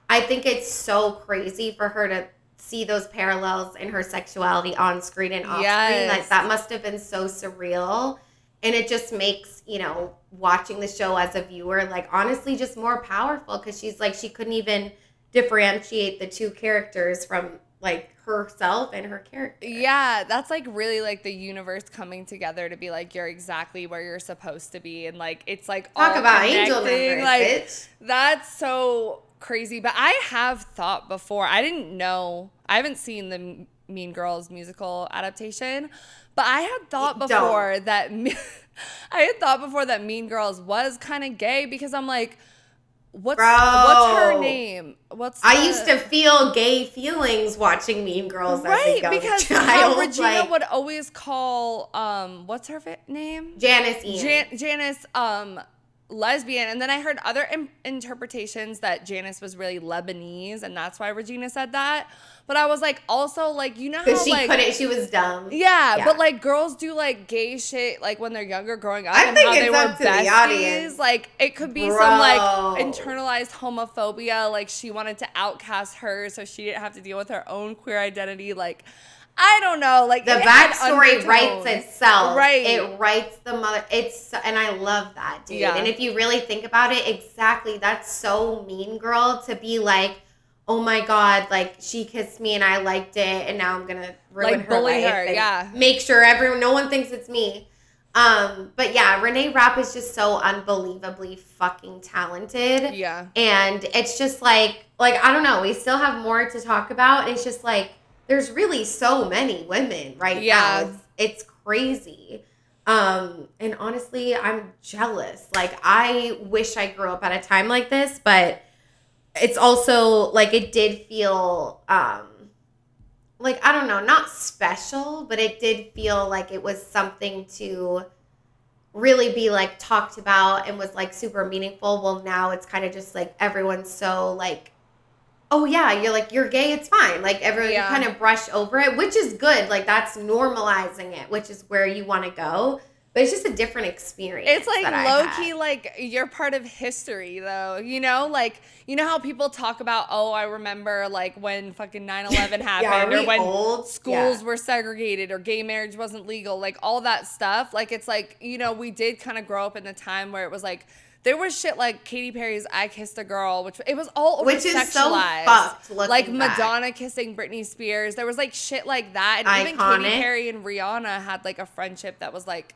I think it's so crazy for her to see those parallels in her sexuality on screen and off screen. Like that must have been so surreal. And it just makes, you know, watching the show as a viewer, like honestly just more powerful because she's like, she couldn't even differentiate the two characters from like herself and her character. Yeah, that's like really like the universe coming together to be like you're exactly where you're supposed to be, and like it's like Talk all about angel connecting, numbers, Like bitch. that's so crazy. But I have thought before. I didn't know. I haven't seen the Mean Girls musical adaptation, but I had thought Don't. before that I had thought before that Mean Girls was kind of gay because I'm like. What's what's her name? What's I the- used to feel gay feelings watching Mean Girls right because child. how Regina like, would always call um what's her name Janice Ian. Jan- Janice um lesbian and then I heard other Im- interpretations that Janice was really Lebanese and that's why Regina said that but I was like also like you know how she like couldn't, she was dumb. yeah, Yeah. but like girls do like gay shit like when they're younger growing up I and think how they were to the audience. Like it could be some like internalized homophobia, like she wanted to outcast her so she didn't have to deal with her own queer identity. Like I don't know, like The backstory writes itself. Right. It writes the mother. It's and I love that, dude. Yeah. And if you really think about it, exactly, that's so mean girl to be like, oh my god, like she kissed me and I liked it, and now I'm gonna ruin Like, her bully life her, yeah. Make sure everyone, no one thinks it's me. Um, but yeah, Renee Rapp is just so unbelievably fucking talented. Yeah. And it's just like, like I don't know. We still have more to talk about. And it's just like there's really so many women right Yeah. now. It's, it's crazy. Um, and honestly, I'm jealous. Like I wish I grew up at a time like this, but it's also like it did feel um like I don't know, not special, but it did feel like it was something to really be like talked about and was like super meaningful. Well, now it's kind of just like everyone's so like, oh yeah, you're like you're gay, it's fine. Like everyone Yeah. kind of brush over it, which is good. Like that's normalizing it, which is where you want to go. But it's just a different experience. It's like low key, like you're part of history, though. You know, like you know how people talk about, oh, I remember like when fucking 9-11 happened, Yeah, or when old? schools Yeah. were segregated, or gay marriage wasn't legal, like all that stuff. Like it's like you know, we did kind of grow up in the time where it was like. There was shit like Katy Perry's "I Kissed a Girl," which it was all over Which is so fucked like back. Madonna kissing Britney Spears. There was like shit like that, and even Iconic. Katy Perry and Rihanna had like a friendship that was like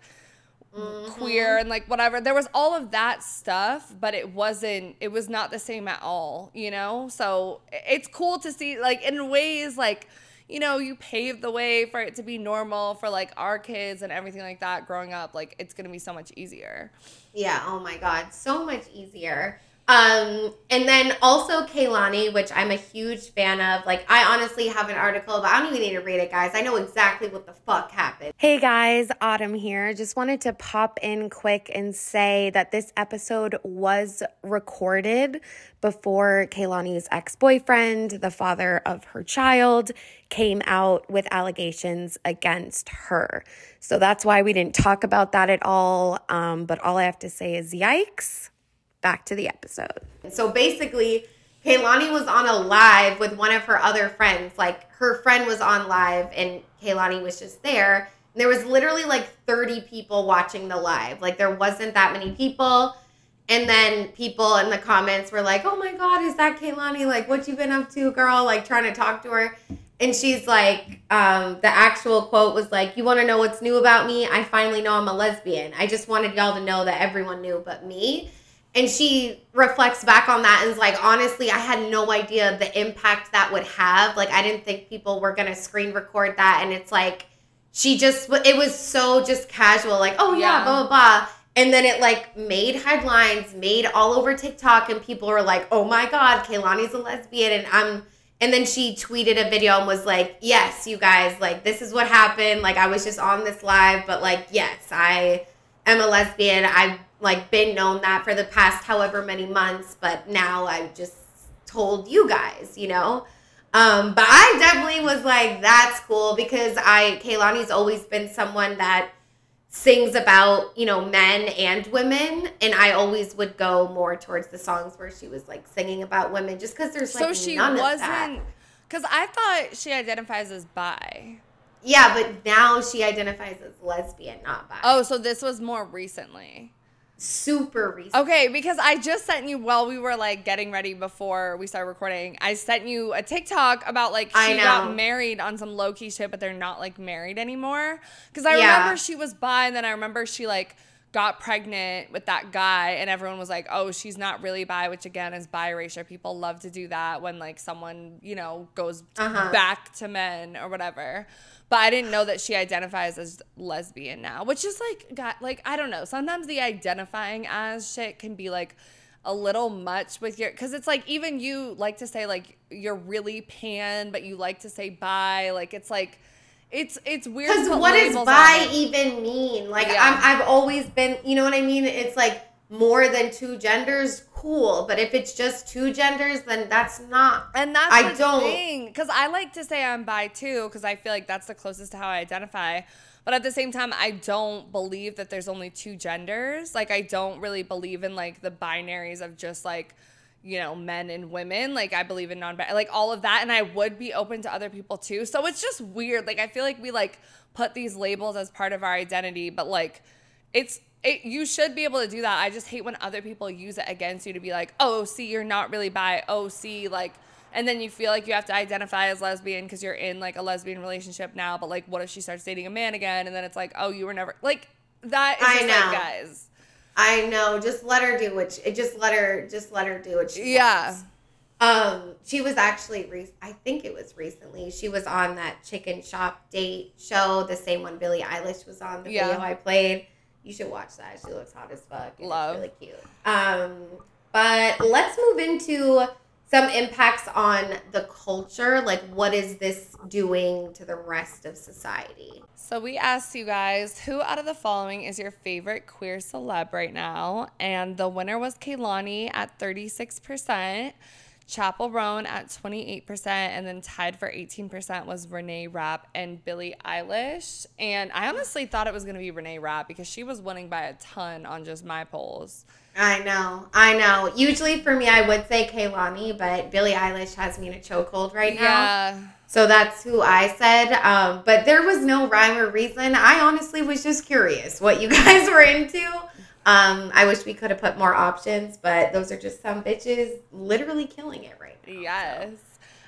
Mm-hmm. queer and like whatever. There was all of that stuff, but it wasn't it was not the same at all, you know? So it's cool to see like in ways like you know, you paved the way for it to be normal for like our kids and everything like that growing up. Like it's going to be so much easier. Yeah, oh my god, so much easier. Um, and then also Kehlani, which I'm a huge fan of. Like, I honestly have an article, but I don't even need to read it, guys. I know exactly what the fuck happened. Hey guys, Autumn here. Just wanted to pop in quick and say that this episode was recorded before Kehlani's ex boyfriend, the father of her child, came out with allegations against her. So that's why we didn't talk about that at all. Um, but all I have to say is yikes. Back to the episode. So basically, Kehlani was on a live with one of her other friends. Like, her friend was on live, and Kehlani was just there. And there was literally like 30 people watching the live. Like, there wasn't that many people. And then people in the comments were like, "Oh my God, is that Kehlani? Like, what you been up to, girl? Like, trying to talk to her." And she's like, um, the actual quote was like, "You want to know what's new about me? I finally know I'm a lesbian. I just wanted y'all to know that everyone knew but me." And she reflects back on that and is like, honestly, I had no idea the impact that would have. Like, I didn't think people were gonna screen record that. And it's like, she just, it was so just casual, like, oh yeah, Yeah. blah blah blah. And then it like made headlines, made all over TikTok, and people were like, "Oh my God, Kehlani's a lesbian," and I'm. And then she tweeted a video and was like, "Yes, you guys, like this is what happened. Like I was just on this live, but like yes, I am a lesbian. I've like been known that for the past however many months, but now I just told you guys, you know." Um, but I definitely was like, "That's cool," because I Kehlani's always been someone that sings about you know men and women and i always would go more towards the songs where she was like singing about women just because there's like so she wasn't cuz I thought she identifies as bi. yeah but now she identifies as lesbian not bi Oh, so this was more recently. Super recent Okay, because I just sent you while we were like getting ready before we started recording. I sent you a TikTok about like I she know. got married on some low key shit, but they're not like married anymore. Because I Yeah. remember she was bi, and then I remember she like got pregnant with that guy, and everyone was like, "Oh, she's not really bi," which again is bi erasure. People love to do that when like someone you know goes Uh-huh. back to men or whatever. But I didn't know that she identifies as lesbian now, which is like got like I don't know. Sometimes the identifying as shit can be like a little much with your because it's like even you like to say like you're really pan, but you like to say bi. Like it's like it's it's weird. because what does bi even mean like Yeah. I'm, i've always been you know what i mean it's like more than two genders cool but if it's just two genders then that's not And that's I the don't- thing, because I like to say I'm bi too, because I feel like that's the closest to how I identify. But at the same time, I don't believe that there's only two genders. Like I don't really believe in like the binaries of just like, you know, men and women. Like I believe in non-binary, like all of that, and I would be open to other people too. So it's just weird. Like I feel like we like put these labels as part of our identity, but like it's it, you should be able to do that. I just hate when other people use it against you to be like, oh, see, you're not really bi. Oh, see, like, and then you feel like you have to identify as lesbian because you're in like a lesbian relationship now. But like, what if she starts dating a man again? And then it's like, oh, you were never like that. Is I just know. like, guys. i know just let her do what she, just let her just let her do what she Yeah. wants. Um, she was actually, re- I think it was recently. She was on that chicken shop date show, the same one Billie Eilish was on. The Yeah. video I played. You should watch that. She looks hot as fuck. Love. really cute. Um, but let's move into some impacts on the culture. Like, what is this doing to the rest of society? So, we asked you guys who out of the following is your favorite queer celeb right now? And the winner was Kehlani at 36%. Chappell Roan at 28%, and then tied for 18% was Renee Rapp and Billie Eilish. And I honestly thought it was going to be Renee Rapp because she was winning by a ton on just my polls. I know, I know. Usually for me, I would say Kehlani, but Billie Eilish has me in a chokehold right now. Yeah. So that's who I said. Um, but there was no rhyme or reason. I honestly was just curious what you guys were into. Um, I wish we could have put more options, but those are just some bitches literally killing it right now. Yes.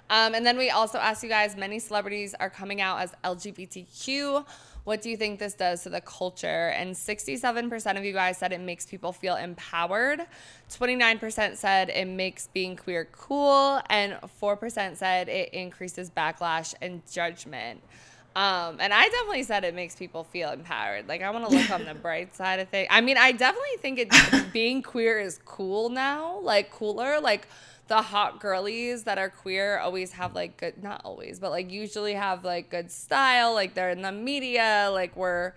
Um, and then we also asked you guys many celebrities are coming out as LGBTQ. What do you think this does to the culture? And 67% of you guys said it makes people feel empowered. 29% said it makes being queer cool. And 4% said it increases backlash and judgment. Um, and I definitely said it makes people feel empowered. Like I want to look on the bright side of things. I mean, I definitely think it being queer is cool now, like cooler. Like the hot girlies that are queer always have like good, not always, but like usually have like good style. Like they're in the media. Like we're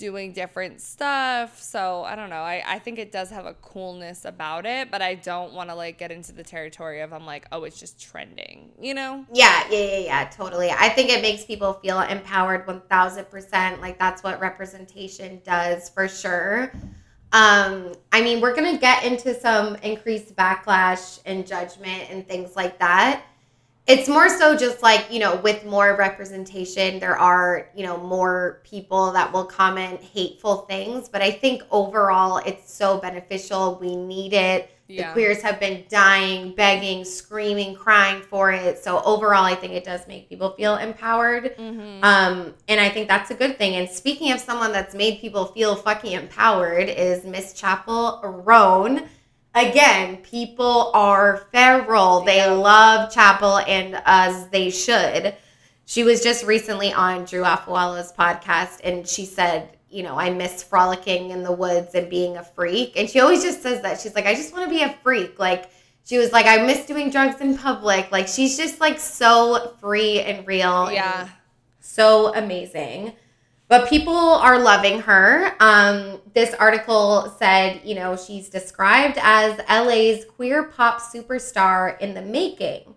doing different stuff. So I don't know. I, I think it does have a coolness about it, but I don't want to like get into the territory of I'm like, oh, it's just trending, you know? Yeah, yeah, yeah, yeah, totally. I think it makes people feel empowered 1000%. Like that's what representation does for sure. Um, I mean, we're going to get into some increased backlash and judgment and things like that it's more so just like you know with more representation there are you know more people that will comment hateful things but i think overall it's so beneficial. We need it. Yeah. the queers have been dying begging screaming crying for it. So overall i think it does make people feel empowered. Mm-hmm. um, and i think that's a good thing. And speaking of someone that's made people feel fucking empowered is miss chappell roan again, people are feral. They love Chappell and as they should. She was just recently on Drew Afualo's podcast and she said, you know, I miss frolicking in the woods and being a freak. And she always just says that. She's like, I just want to be a freak. Like, she was like, I miss doing drugs in public. Like, she's just like so free and real. Yeah. And so amazing but people are loving her. Um, this article said, you know, she's described as LA's queer pop superstar in the making.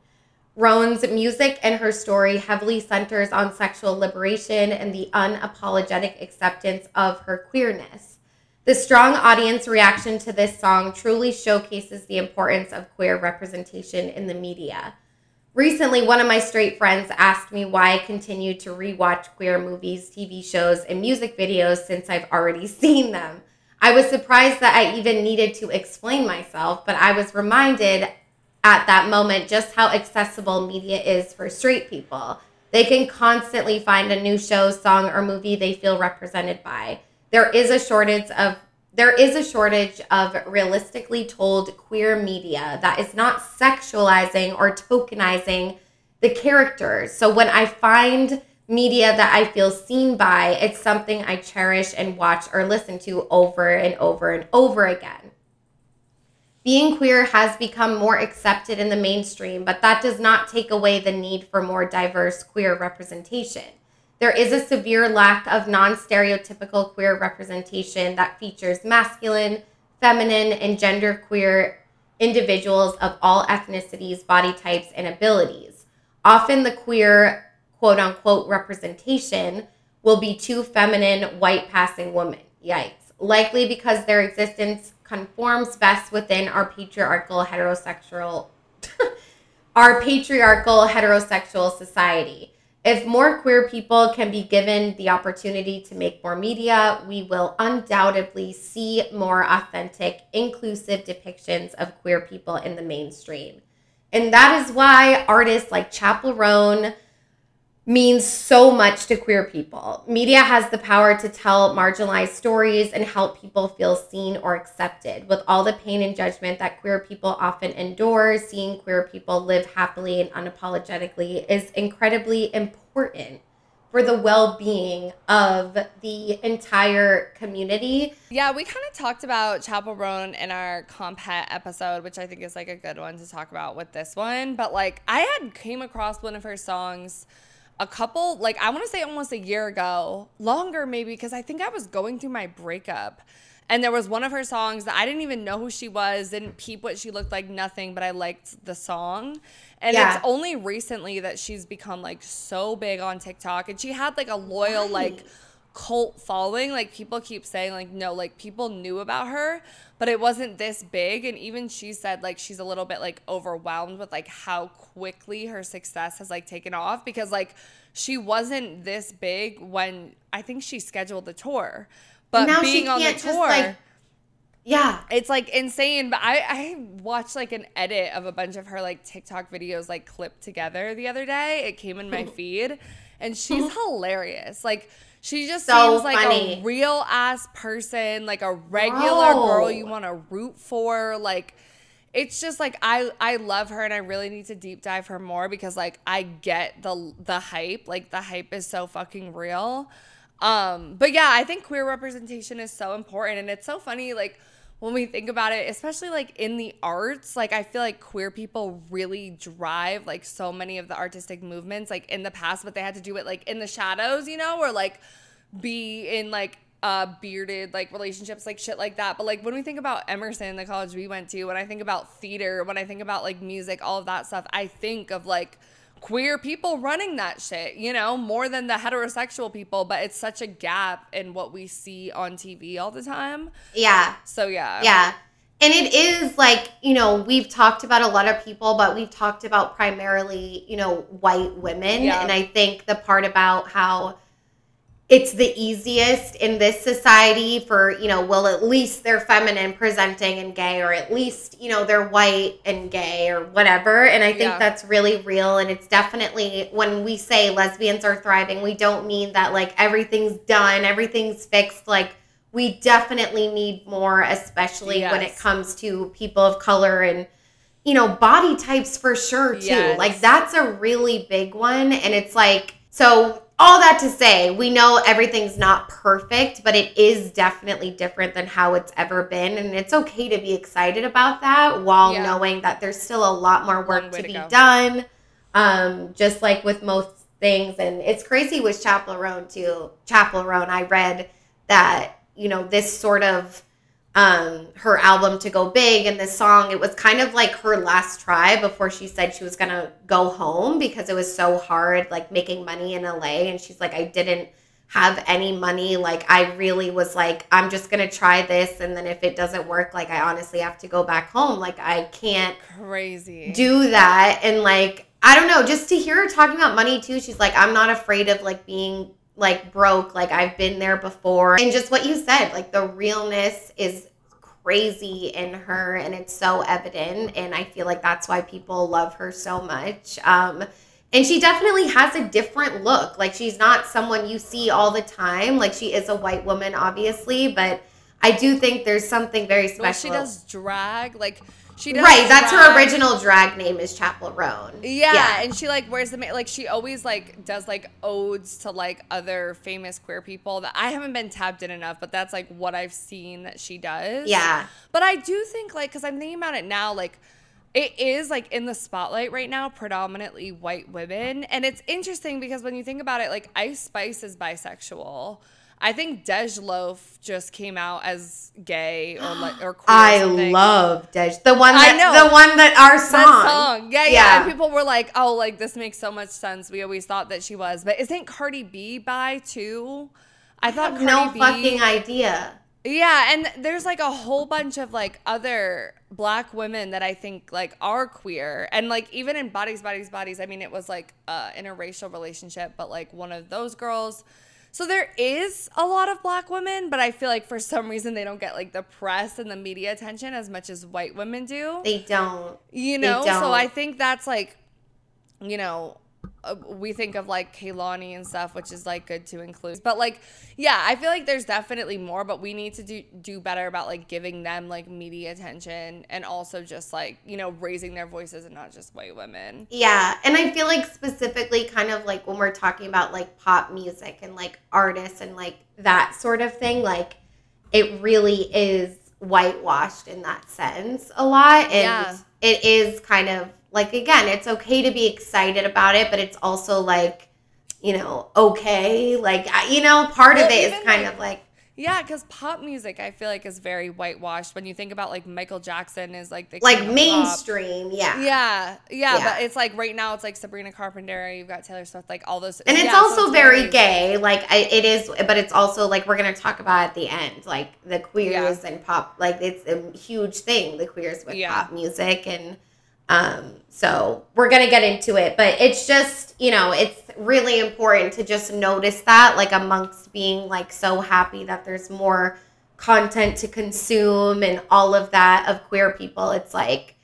Roan's music and her story heavily centers on sexual liberation and the unapologetic acceptance of her queerness. The strong audience reaction to this song truly showcases the importance of queer representation in the media. Recently, one of my straight friends asked me why I continued to rewatch queer movies, TV shows, and music videos since I've already seen them. I was surprised that I even needed to explain myself, but I was reminded at that moment just how accessible media is for straight people. They can constantly find a new show, song, or movie they feel represented by. There is a shortage of there is a shortage of realistically told queer media that is not sexualizing or tokenizing the characters. So when I find media that I feel seen by, it's something I cherish and watch or listen to over and over and over again. Being queer has become more accepted in the mainstream, but that does not take away the need for more diverse queer representation. There is a severe lack of non stereotypical queer representation that features masculine, feminine, and genderqueer individuals of all ethnicities, body types, and abilities. Often the queer quote unquote representation will be two feminine, white passing women. Yikes. Likely because their existence conforms best within our patriarchal heterosexual our patriarchal heterosexual society. If more queer people can be given the opportunity to make more media, we will undoubtedly see more authentic, inclusive depictions of queer people in the mainstream. And that is why artists like Chappell Roan, means so much to queer people. Media has the power to tell marginalized stories and help people feel seen or accepted. With all the pain and judgment that queer people often endure, seeing queer people live happily and unapologetically is incredibly important. for the well-being of the entire community. Yeah, we kind of talked about Chappell Roan in our comphet episode, which I think is like a good one to talk about with this one. But like, I had came across one of her songs a couple, like I want to say almost a year ago, longer maybe, because I think I was going through my breakup. And there was one of her songs that I didn't even know who she was, didn't peep what she looked like, nothing, but I liked the song. And Yeah. it's only recently that she's become like so big on TikTok. And she had like a loyal, like, cult following. Like people keep saying, like, no, like people knew about her, but it wasn't this big. And even she said like she's a little bit like overwhelmed with like how quickly her success has like taken off because like she wasn't this big when I think she scheduled the tour. But Now being on the tour, like, Yeah. it's like insane. But I, I watched like an edit of a bunch of her like TikTok videos like clipped together the other day. It came in my feed, and she's hilarious. Like she just So seems like funny. a real ass person, like a regular Bro. girl you want to root for. Like it's just like I I love her and I really need to deep dive her more because like I get the the hype. Like the hype is so fucking real. Um but yeah, I think queer representation is so important and it's so funny like when we think about it, especially like in the arts, like I feel like queer people really drive like so many of the artistic movements like in the past, but they had to do it like in the shadows, you know, or like be in like uh bearded like relationships like shit like that. But like when we think about emerson the college we went to when i think about theater when i think about like music all of that stuff i think of like queer people running that shit you know more than the heterosexual people but it's such a gap in what we see on tv all the time Yeah. so yeah Yeah. And it is like, you know, we've talked about a lot of people, but we've talked about primarily, you know, white women. Yeah. And I think the part about how it's the easiest in this society for, you know, well, at least they're feminine presenting and gay, or at least, you know, they're white and gay or whatever. And I think Yeah. that's really real. And it's definitely when we say lesbians are thriving, we don't mean that like everything's done, everything's fixed. Like, we definitely need more, especially when it comes to people of color and, you know, body types for sure, too. Yes. Like, that's a really big one. And it's like, so all that to say, we know everything's not perfect, but it is definitely different than how it's ever been. And it's okay to be excited about that while Yeah. knowing that there's still a lot more work to to be go. done. Um, just like with most things. And it's crazy with Chappell Roan too. Chappell Roan, I read that, you know, this sort of um her album to go big and this song it was kind of like her last try before she said she was gonna go home because it was so hard like making money in la and she's like i didn't have any money. Like i really was like i'm just gonna try this and then if it doesn't work like i honestly have to go back home. Like i can't crazy. do that. And like i don't know just to hear her talking about money too she's like i'm not afraid of like being like broke like i've been there before. And just what you said like the realness is crazy in her and it's so evident and i feel like that's why people love her so much. Um and she definitely has a different look. Like she's not someone you see all the time. Like she is a white woman obviously but i do think there's something very special well, she does drag like she does right that's her original drag name is chappell roan Yeah, and she like wears the ma- like she always like does like odes to like other famous queer people that I haven't been tapped in enough, but that's like what I've seen that she does. Yeah. But I do think like cuz I'm thinking about it now like it is like in the spotlight right now predominantly white women and it's interesting because when you think about it like Ice Spice is bisexual. I think Dej Loaf just came out as gay or like or queer I something. love Dej. The one I that know. the one that our song. That song. Yeah, yeah, Yeah. And people were like, oh, like this makes so much sense. We always thought that she was. But isn't Cardi B bi too? I thought Cardi no B. fucking idea. Yeah, and there's like a whole bunch of like other black women that I think like are queer. And like even in Bodies, Bodies, Bodies, I mean it was like uh interracial relationship, but like one of those girls. So there is a lot of black women, but I feel like for some reason they don't get like the press and the media attention as much as white women do They don't. you know so don't. i think that's like you know uh, we think of like Kehlani and stuff, which is like good to include. But like, yeah, I feel like there's definitely more, but we need to do do better about like giving them like media attention and also just like you know raising their voices and not just white women. Yeah, and I feel like specifically kind of like when we're talking about like pop music and like artists and like that sort of thing, like it really is whitewashed in that sense a lot and Yeah. it is kind of like again, it's okay to be excited about it, but it's also like you know, okay, like you know, part Well, of it is kind like- of like Yeah, because pop music I feel like is very whitewashed. When you think about like Michael Jackson is like the like mainstream, yeah. Yeah, yeah, Yeah. but it's like right now it's like Sabrina Carpenter. You've got Taylor Swift, like all those. And it's yeah, so also very very- gay. Like I, it is, but it's also like we're gonna talk about at the end, like the queers and pop. Like it's a huge thing, the queers with Yeah. pop music, and um, so we're gonna get into it. But it's just you know, it's really important to just notice that, like amongst being like so happy that there's more content to consume and all of that of queer people. It's like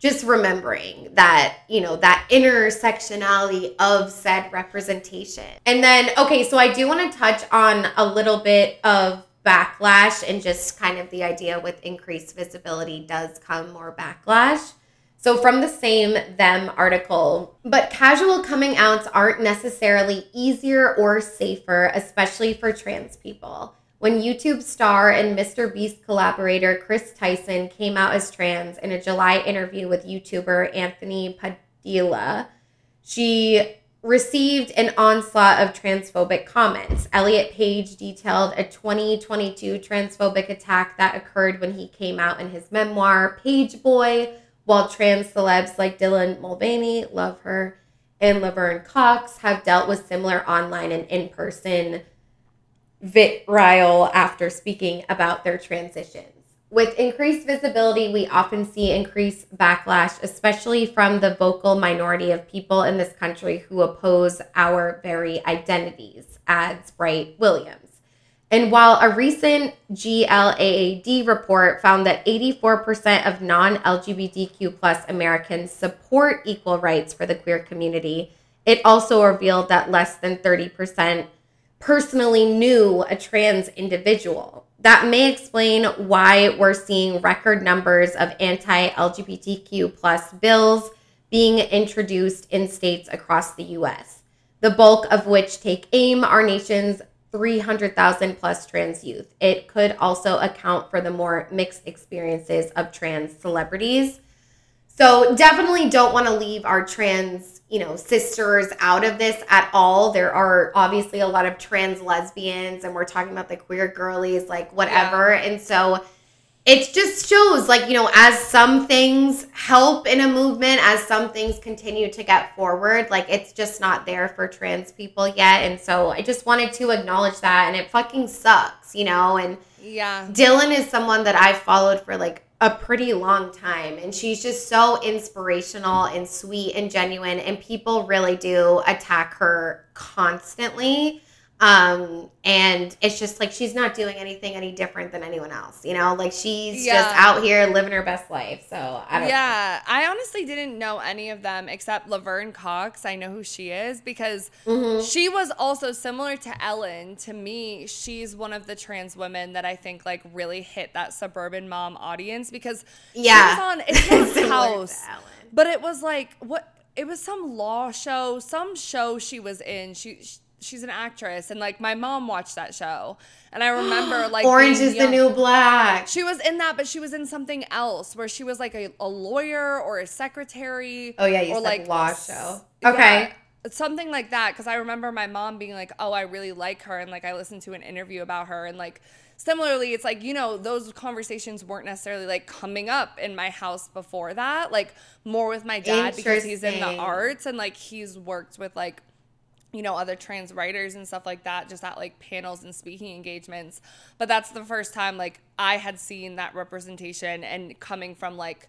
just remembering that you know that intersectionality of said representation and then okay so i do want to touch on a little bit of backlash and just kind of the idea with increased visibility does come more backlash so from the same them article but casual coming outs aren't necessarily easier or safer especially for trans people when YouTube star and Mr. Beast collaborator Chris Tyson came out as trans in a July interview with YouTuber Anthony Padilla, she received an onslaught of transphobic comments. Elliot Page detailed a 2022 transphobic attack that occurred when he came out in his memoir, Pageboy, while trans celebs like Dylan Mulvaney, love her, and Laverne Cox have dealt with similar online and in person vitriol after speaking about their transitions. With increased visibility, we often see increased backlash, especially from the vocal minority of people in this country who oppose our very identities, adds Bright Williams. And while a recent GLAAD report found that 84% of non LGBTQ plus Americans support equal rights for the queer community, it also revealed that less than 30% personally knew a trans individual. That may explain why we're seeing record numbers of anti-LGBTQ plus bills being introduced in states across the US, the bulk of which take aim our nation's 300,000 plus trans youth. It could also account for the more mixed experiences of trans celebrities. So definitely don't want to leave our trans, you know, sisters out of this at all. There are obviously a lot of trans lesbians and we're talking about the queer girlies, like whatever. And so it just shows like, you know, as some things help in a movement, as some things continue to get forward, like it's just not there for trans people yet. And so I just wanted to acknowledge that and it fucking sucks, you know, and Yeah. Dylan is someone that I've followed for like a pretty long time and she's just so inspirational and sweet and genuine and people really do attack her constantly um and it's just like she's not doing anything any different than anyone else you know like she's Yeah. just out here living her best life so i don't know. Yeah, I honestly didn't know any of them except Laverne Cox. I know who she is because Mm-hmm. she was also similar to Ellen. To me, she's one of the trans women that I think like really hit that suburban mom audience because Yeah. she was on it's not house, but it was like what it was some law show, some show she was in. She. She's an actress, and like my mom watched that show, and I remember like orange is young- the new black she was in that, but she was in something else where she was like a, a lawyer or a secretary. Oh, yeah, you or said law show. Okay. yeah, something like that. Because I remember my mom being like, "Oh, I really like her," and like I listened to an interview about her, and like similarly, it's like you know those conversations weren't necessarily like coming up in my house before that. Like more with my dad because he's in the arts and like he's worked with like you know other trans writers and stuff like that just at like panels and speaking engagements. But that's the first time like i had seen that representation and coming from like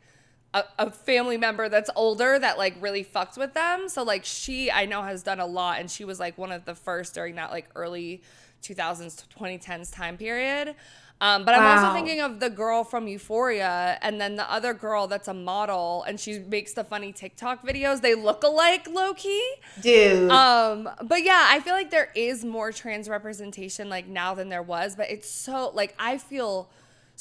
a, a family member that's older that like really fucked with them. So like she i know has done a lot and she was like one of the first during that like early 2000s to 2010s time period Um, but I'm also thinking of the girl from Euphoria, and then the other girl that's a model, and she makes the funny TikTok videos. They look alike, low key. Dude. Um, but yeah, I feel like there is more trans representation like now than there was, but it's so like I feel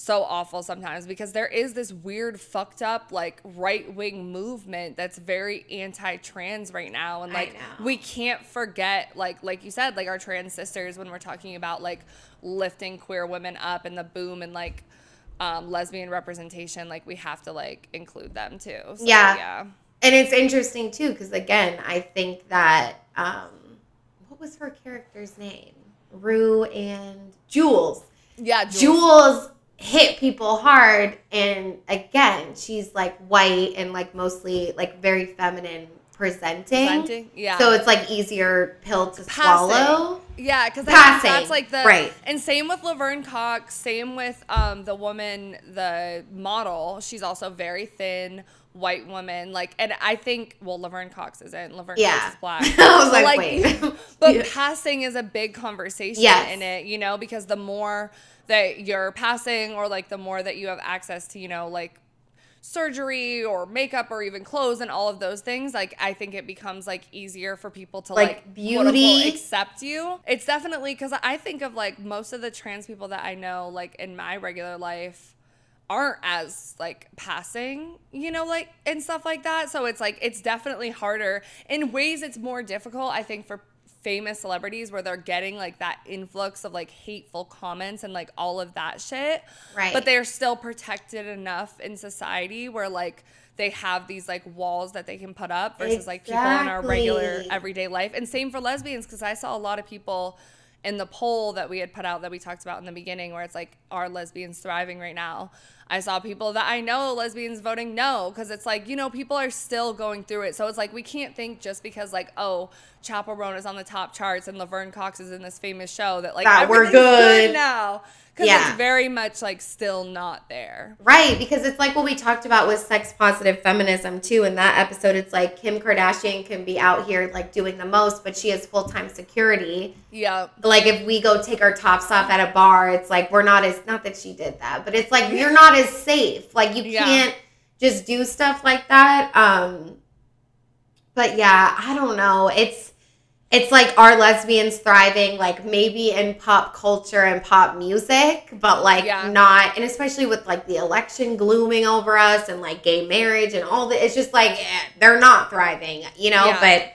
so awful sometimes because there is this weird fucked up like right wing movement that's very anti-trans right now and like we can't forget like like you said like our trans sisters when we're talking about like lifting queer women up and the boom and like um, lesbian representation like we have to like include them too So, Yeah. yeah And it's interesting too, because again, I think that um, what was her character's name? Rue and Jules. yeah Jules. Jules hit people hard, and again, she's like white and like mostly like very feminine presenting. Presenting, yeah. So it's like easier pill to Passing. swallow. Yeah, because that's like the right. And same with Laverne Cox. Same with um the woman, the model. She's also very thin, white woman. Like, and I think well, Laverne Cox isn't. Laverne Yeah. Cox is black. I was But, like, wait. but Yeah. passing is a big conversation Yes. in it, you know, because the more that you're passing, or like the more that you have access to, you know, like surgery or makeup or even clothes and all of those things like i think it becomes like easier for people to Like like, beauty. unquote, accept you it's definitely because i think of like most of the trans people that i know like in my regular life aren't as like passing, you know, like and stuff like that. So it's like it's definitely harder. In ways it's more difficult, I think, for famous celebrities where they're getting like that influx of like hateful comments and like all of that shit. Right. But they're still protected enough in society where like they have these like walls that they can put up versus like people in our regular everyday life. And same for lesbians because I saw a lot of people in the poll that we had put out that we talked about in the beginning where it's like are lesbians thriving right now i saw people that i know lesbians voting no because it's like you know people are still going through it so it's like we can't think just because like oh Chappell Roan is on the top charts and laverne cox is in this famous show that like That we're everything's good. now because Yeah. it's very much like still not there Right, because it's like what we talked about with sex positive feminism too. In that episode, it's like Kim Kardashian can be out here like doing the most, but she has full time security. yeah Like if we go take our tops off at a bar, it's like we're not as not that she did that, but it's like you're not as safe. Like you Yeah. can't just do stuff like that. Um but yeah, I don't know. It's it's like are lesbians thriving like maybe in pop culture and pop music, but like Yeah. not and especially with like the election glooming over us and like gay marriage and all that it's just like they're not thriving, you know, Yeah. but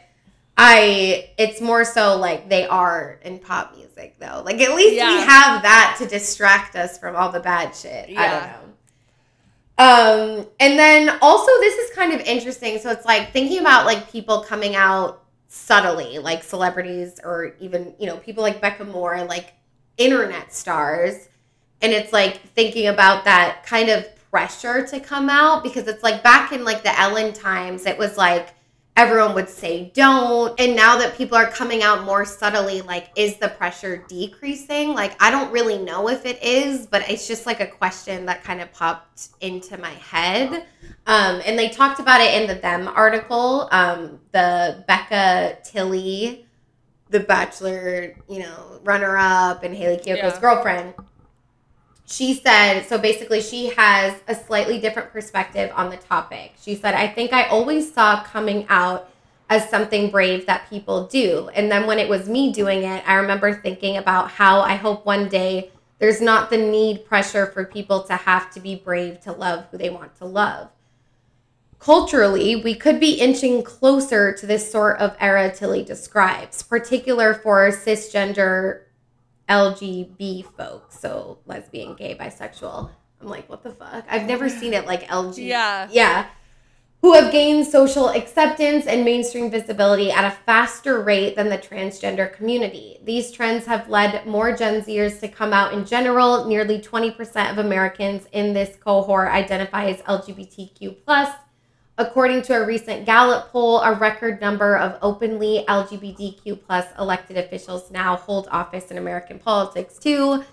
I it's more so like they are in pop music though. Like at least we have that to distract us from all the bad shit. I don't know. Um, and then also this is kind of interesting. So it's like thinking about like people coming out subtly, like celebrities or even, you know, people like Becca Moore, like internet stars. And it's like thinking about that kind of pressure to come out because it's like back in like the Ellen times, it was like everyone would say don't. And now that people are coming out more subtly, like, is the pressure decreasing? Like, I don't really know if it is, but it's just like a question that kind of popped into my head. Um, and they talked about it in the Them article. Um, the Becca Tilley, the Bachelor, you know, runner up, and Hayley Kiyoko's Yeah. girlfriend she said so basically she has a slightly different perspective on the topic. She said i think i always saw coming out as something brave that people do. And then when it was me doing it i remember thinking about how i hope one day there's not the need pressure for people to have to be brave to love who they want to love. Culturally we could be inching closer to this sort of era Tilley describes particular for cisgender LGB folks, so lesbian, gay, bisexual. I'm like, what the fuck? I've never seen it like LG. Yeah. Yeah. Who have gained social acceptance and mainstream visibility at a faster rate than the transgender community. These trends have led more Gen Zers to come out in general. Nearly 20% of Americans in this cohort identify as LGBTQ plus. According to a recent Gallup poll, a record number of openly LGBTQ plus elected officials now hold office in American politics too,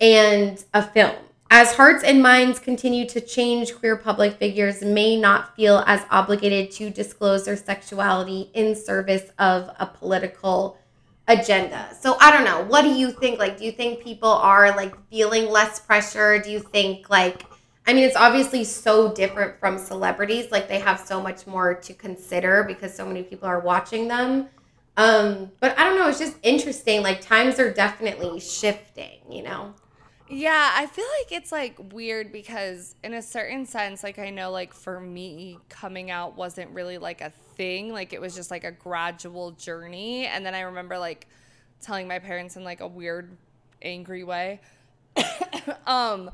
and a film. As hearts and minds continue to change, queer public figures may not feel as obligated to disclose their sexuality in service of a political agenda. So I don't know. What do you think? Like, do you think people are like feeling less pressure? Do you think like I mean, it's obviously so different from celebrities. Like they have so much more to consider because so many people are watching them. Um, but I don't know, it's just interesting. Like times are definitely shifting, you know? Yeah, I feel like it's like weird because in a certain sense, like I know like for me coming out wasn't really like a thing. Like it was just like a gradual journey. And then I remember like telling my parents in like a weird angry way. um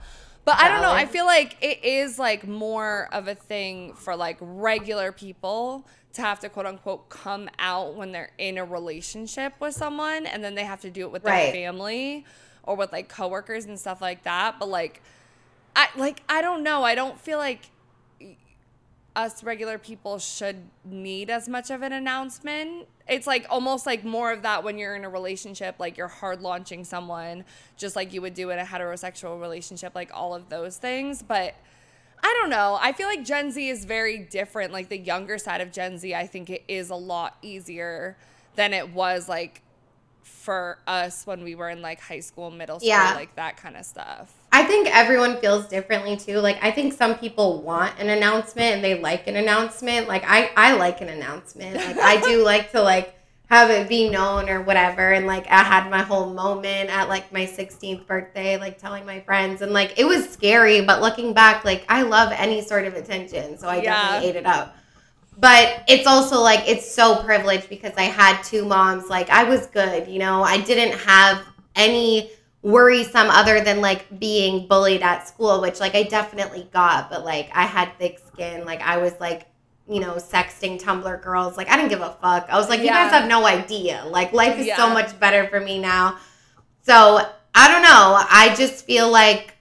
but I don't know. I feel like it is like more of a thing for like regular people to have to quote unquote come out when they're in a relationship with someone and then they have to do it with Right. their family or with like coworkers and stuff like that. But like I like I don't know. I don't feel like us regular people should need as much of an announcement. It's like almost like more of that when you're in a relationship, like you're hard launching someone, just like you would do in a heterosexual relationship, like all of those things. But I don't know. I feel like Gen Z is very different. Like the younger side of Gen Z, I think it is a lot easier than it was like for us when we were in like high school, middle school, Yeah. like that kind of stuff. I think everyone feels differently too. Like I think some people want an announcement and they like an announcement. Like I I like an announcement. Like I do like to like have it be known or whatever and like I had my whole moment at like my 16th birthday like telling my friends and like it was scary but looking back like I love any sort of attention so I Yeah. definitely ate it up. But it's also like it's so privileged because I had two moms. Like I was good, you know. I didn't have any worrisome other than like being bullied at school, which like I definitely got, but like I had thick skin. Like I was like, you know, sexting Tumblr girls. Like I didn't give a fuck. I was like, you Yeah. guys have no idea. Like life is so much better for me now. So I don't know. I just feel like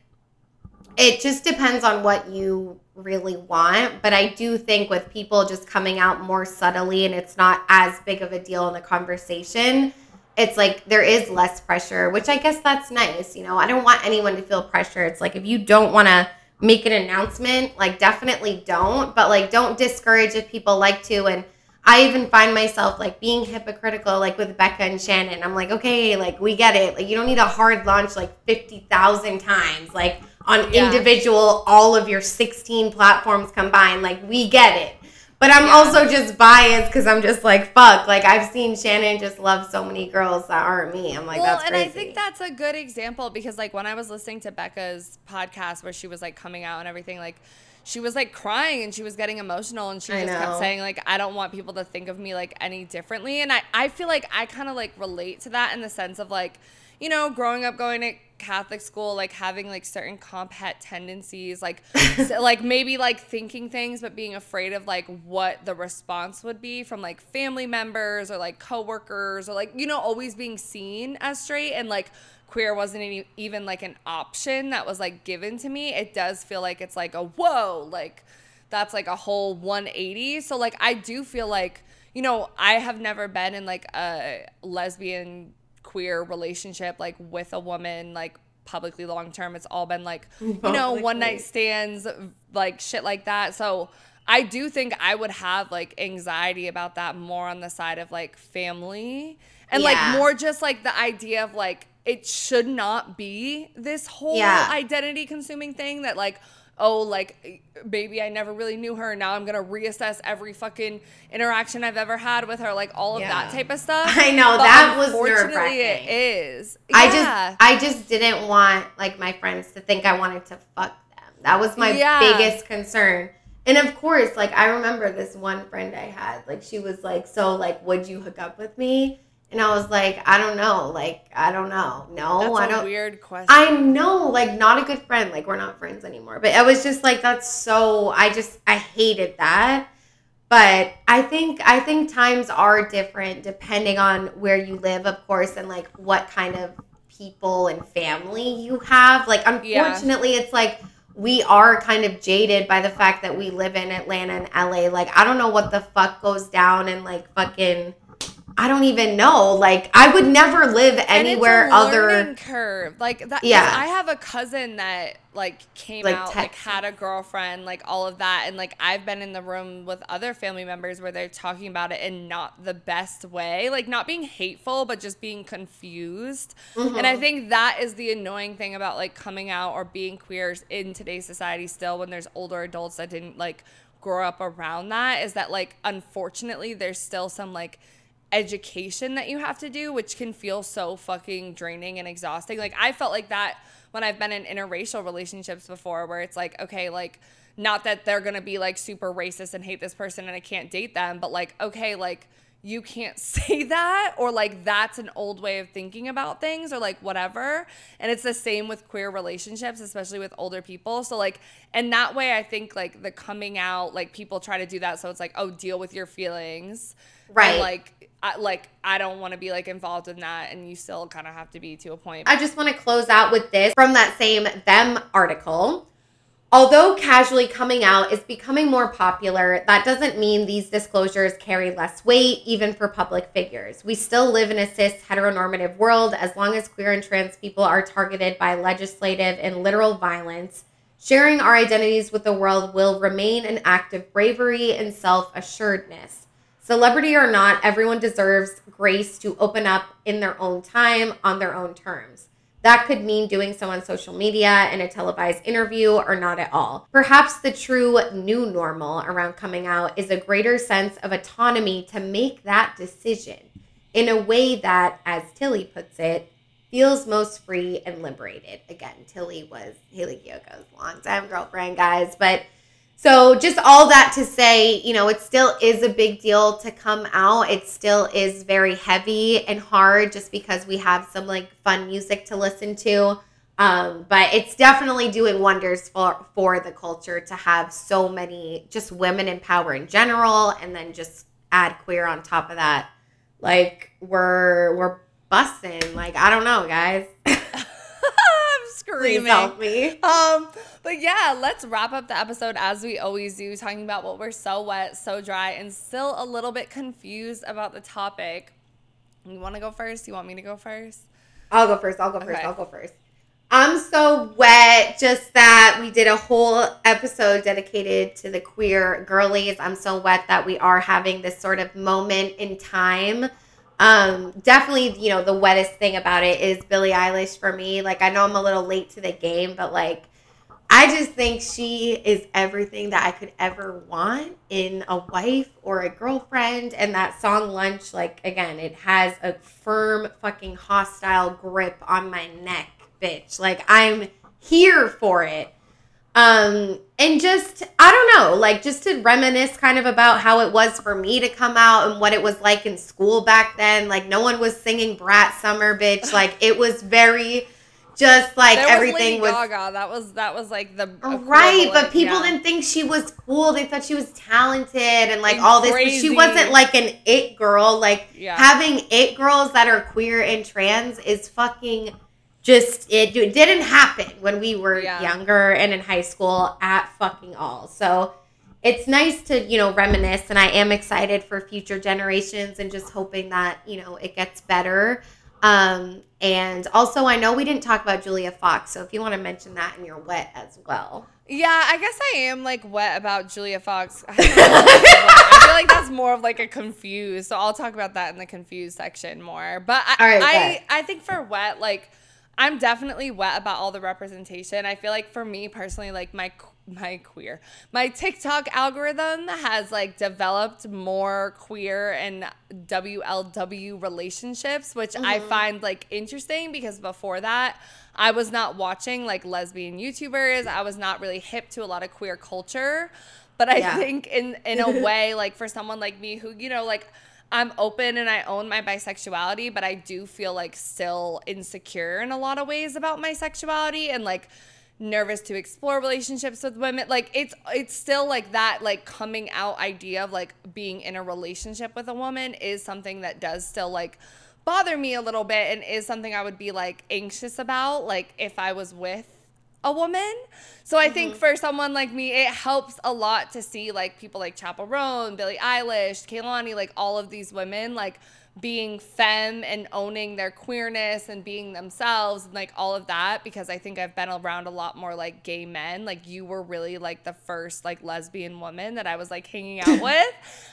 it just depends on what you really want. But I do think with people just coming out more subtly and it's not as big of a deal in the conversation, it's like there is less pressure, which I guess that's nice. You know, I don't want anyone to feel pressure. It's like if you don't want to make an announcement, like definitely don't, but like don't discourage if people like to. And I even find myself like being hypocritical, like with Becca and Shannon. I'm like, okay, like we get it. Like you don't need a hard launch like 50,000 times, like on Yeah. individual, all of your 16 platforms combined. Like we get it. But I'm Yeah. also just biased because I'm just like, fuck. Like I've seen Shannon just love so many girls that aren't me. I'm like, well, that's and. I think that's a good example because like when I was listening to Becca's podcast where she was like coming out and everything, like she was like crying and she was getting emotional and she just kept saying like I don't want people to think of me like any differently. And I, I feel like I kind of like relate to that in the sense of like, you know, growing up going to Catholic school, like having like certain comphet tendencies, like so, like maybe like thinking things but being afraid of like what the response would be from like family members or like coworkers or like you know always being seen as straight and like queer wasn't any, even like an option that was like given to me. It does feel like it's like a whoa, like that's like a whole 180. So like I do feel like you know I have never been in like a lesbian queer relationship like with a woman like publicly long term. It's all been like you know one night stands like shit like that. So I do think I would have like anxiety about that more on the side of like family and Yeah. like more just like the idea of like it should not be this whole Yeah. identity consuming thing that like oh like maybe I never really knew her now I'm going to reassess every fucking interaction I've ever had with her like all of Yeah. that type of stuff. I know, But that was unfortunately nerve-wracking. it is. I Yeah. just I just didn't want like my friends to think I wanted to fuck them. That was my Yeah. biggest concern. And of course, like I remember this one friend I had, like she was like, "So like would you hook up with me?" And I was like, "I don't know. Like I don't know. No, That's I a don't weird question. I know, like not a good friend. Like we're not friends anymore. But I was just like, that's so. I just I hated that. But I think I think times are different depending on where you live, of course, and like what kind of people and family you have. Like Yeah. unfortunately, it's like we are kind of jaded by the fact that we live in Atlanta and LA. Like I don't know what the fuck goes down in like fucking I don't even know. Like I would never live anywhere and it's a other. learning curve. Like that. Yeah. I have a cousin that like came Like, out, like had a girlfriend, like all of that, and like I've been in the room with other family members where they're talking about it in not the best way, like not being hateful, but just being confused. Mm-hmm. And I think that is the annoying thing about like coming out or being queers in today's society still when there's older adults that didn't like grow up around that is that like unfortunately there's still some like education that you have to do which can feel so fucking draining and exhausting. Like i felt like that when i've been in interracial relationships before where it's like okay like not that they're gonna be like super racist and hate this person and i can't date them but like okay like you can't say that or like that's an old way of thinking about things or like whatever. And it's the same with queer relationships especially with older people. So like and that way i think like the coming out like people try to do that. So it's like oh deal with your feelings. Right. and, like I, like i don't want to be like involved in that and you still kind of have to be to a point I just want to close out with this from that same them article. Although casually coming out is becoming more popular, that doesn't mean these disclosures carry less weight, even for public figures. We still live in a cis heteronormative world as long as queer and trans people are targeted by legislative and literal violence. Sharing our identities with the world will remain an act of bravery and self assuredness. Celebrity or not, everyone deserves grace to open up in their own time on their own terms. That could mean doing so on social media in a televised interview or not at all. Perhaps the true new normal around coming out is a greater sense of autonomy to make that decision in a way that, as Tilley puts it, feels most free and liberated. Again, Tilley was Hayley Kiyoko's longtime girlfriend, guys. But so just all that to say, you know, it still is a big deal to come out. It still is very heavy and hard just because we have some like fun music to listen to. Um, but it's definitely doing wonders for for the culture to have so many just women in power in general, and then just add queer on top of that. Like we're we're busting. Like I don't know, guys. i'm Please screaming help me. um but yeah let's wrap up the episode as we always do talking about what we're so wet so dry and still a little bit confused about the topic you want to go first you want me to go first I'll go first. I'll go first. Okay. I'll go first. I'm so wet. Just that we did a whole episode dedicated to the queer girlies. I'm so wet that we are having this sort of moment in time. Um, definitely, you know, the wettest thing about it is Billie Eilish for me. Like, I know I'm a little late to the game, but like, I just think she is everything that I could ever want in a wife or a girlfriend. And that song Lunch, like, again, it has a firm, fucking hostile grip on my neck, bitch. Like, I'm here for it. Um, and just, I don't know, like, just to reminisce kind of about how it was for me to come out and what it was like in school back then. Like, no one was singing Brat Summer, bitch. Like, it was very. Just like there everything was, was Gaga. That was that was like the Right, but people yeah. didn't think she was cool. They thought she was talented and like And all this. But she wasn't like an it girl. Like Yeah. having it girls that are queer and trans is fucking just it, it didn't happen when we were Yeah. younger and in high school at fucking all. So it's nice to, you know, reminisce and I am excited for future generations and just hoping that, you know, it gets better. Um, and also I know we didn't talk about Julia Fox, so if you want to mention that in your wet as well. Yeah, I guess I am like wet about Julia Fox. I. I feel like that's more of like a confused. So I'll talk about that in the confused section more. But I, right, I. I think for wet, like I'm definitely wet about all the representation. I feel like for me personally, like my my queer, my TikTok algorithm has like developed more queer and WLW relationships, which I Mm-hmm. find like interesting because before that, I was not watching like lesbian YouTubers. I was not really hip to a lot of queer culture. But I Yeah. think in in a way, like for someone like me who, you know, like I'm open and I own my bisexuality, but I do feel like still insecure in a lot of ways about my sexuality and like nervous to explore relationships with women. Like it's it's still like that like coming out idea of like being in a relationship with a woman is something that does still like bother me a little bit and is something I would be like anxious about like if I was with a woman. So I Mm-hmm. think for someone like me, it helps a lot to see like people like Chappell Roan, Billie Eilish, Kehlani, like all of these women like being femme and owning their queerness and being themselves and like all of that because I think I've been around a lot more like gay men. Like you were really like the first like lesbian woman that I was like hanging out with.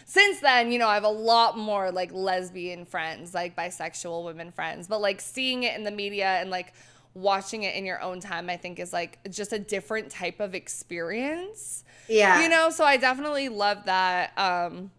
Since then, you know, I have a lot more like lesbian friends, like bisexual women friends, but like seeing it in the media and like watching it in your own time, I think is like just a different type of experience. Yeah. You know, so I definitely love that. Um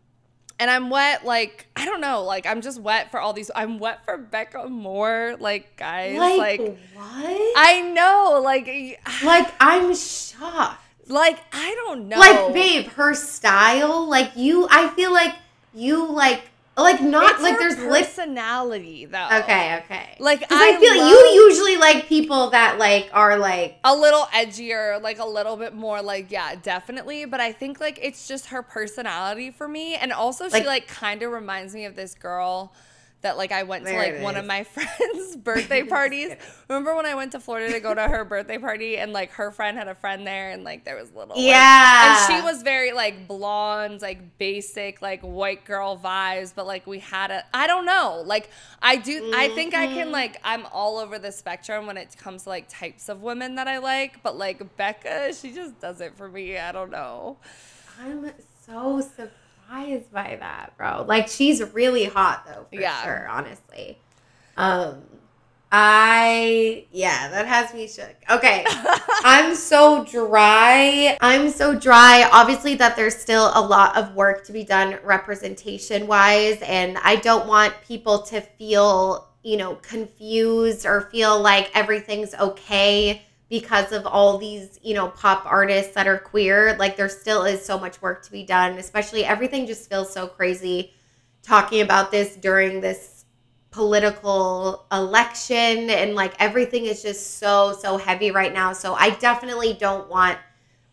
and I'm wet, like I don't know, like I'm just wet for all these. I'm wet for Becca Moore, like guys, like, like, what? I know, like, like I'm shocked. like I don't know, Like, babe, her style, like you, I feel like you like, like not It's like her there's personality though. Okay, okay. Like I, I feel love- you usually like people that like are like a little edgier, like a little bit more like yeah, definitely. But I think like it's just her personality for me, and also she Like- like kind of reminds me of this girl that like I went to like one of my friends' birthday parties. Remember when I went to Florida to go to her birthday party, and like her friend had a friend there, and like there was little like- Yeah. and she was very like blonde, like basic, like white girl vibes, but like we had a I don't know. Like I do I think I Mm-hmm. can like I'm all over the spectrum when it comes to like types of women that I like, but like Becca, she just does it for me. I don't know. I'm so surprised by that, bro. Like she's really hot though, for Yeah. sure, honestly. Um I yeah, that has me shook. Okay. I'm so dry. I'm so dry. Obviously that there's still a lot of work to be done representation wise and I don't want people to feel, you know, confused or feel like everything's okay because of all these, you know, pop artists that are queer. Like there still is so much work to be done, especially everything just feels so crazy talking about this during this political election and like everything is just so so heavy right now. So I definitely don't want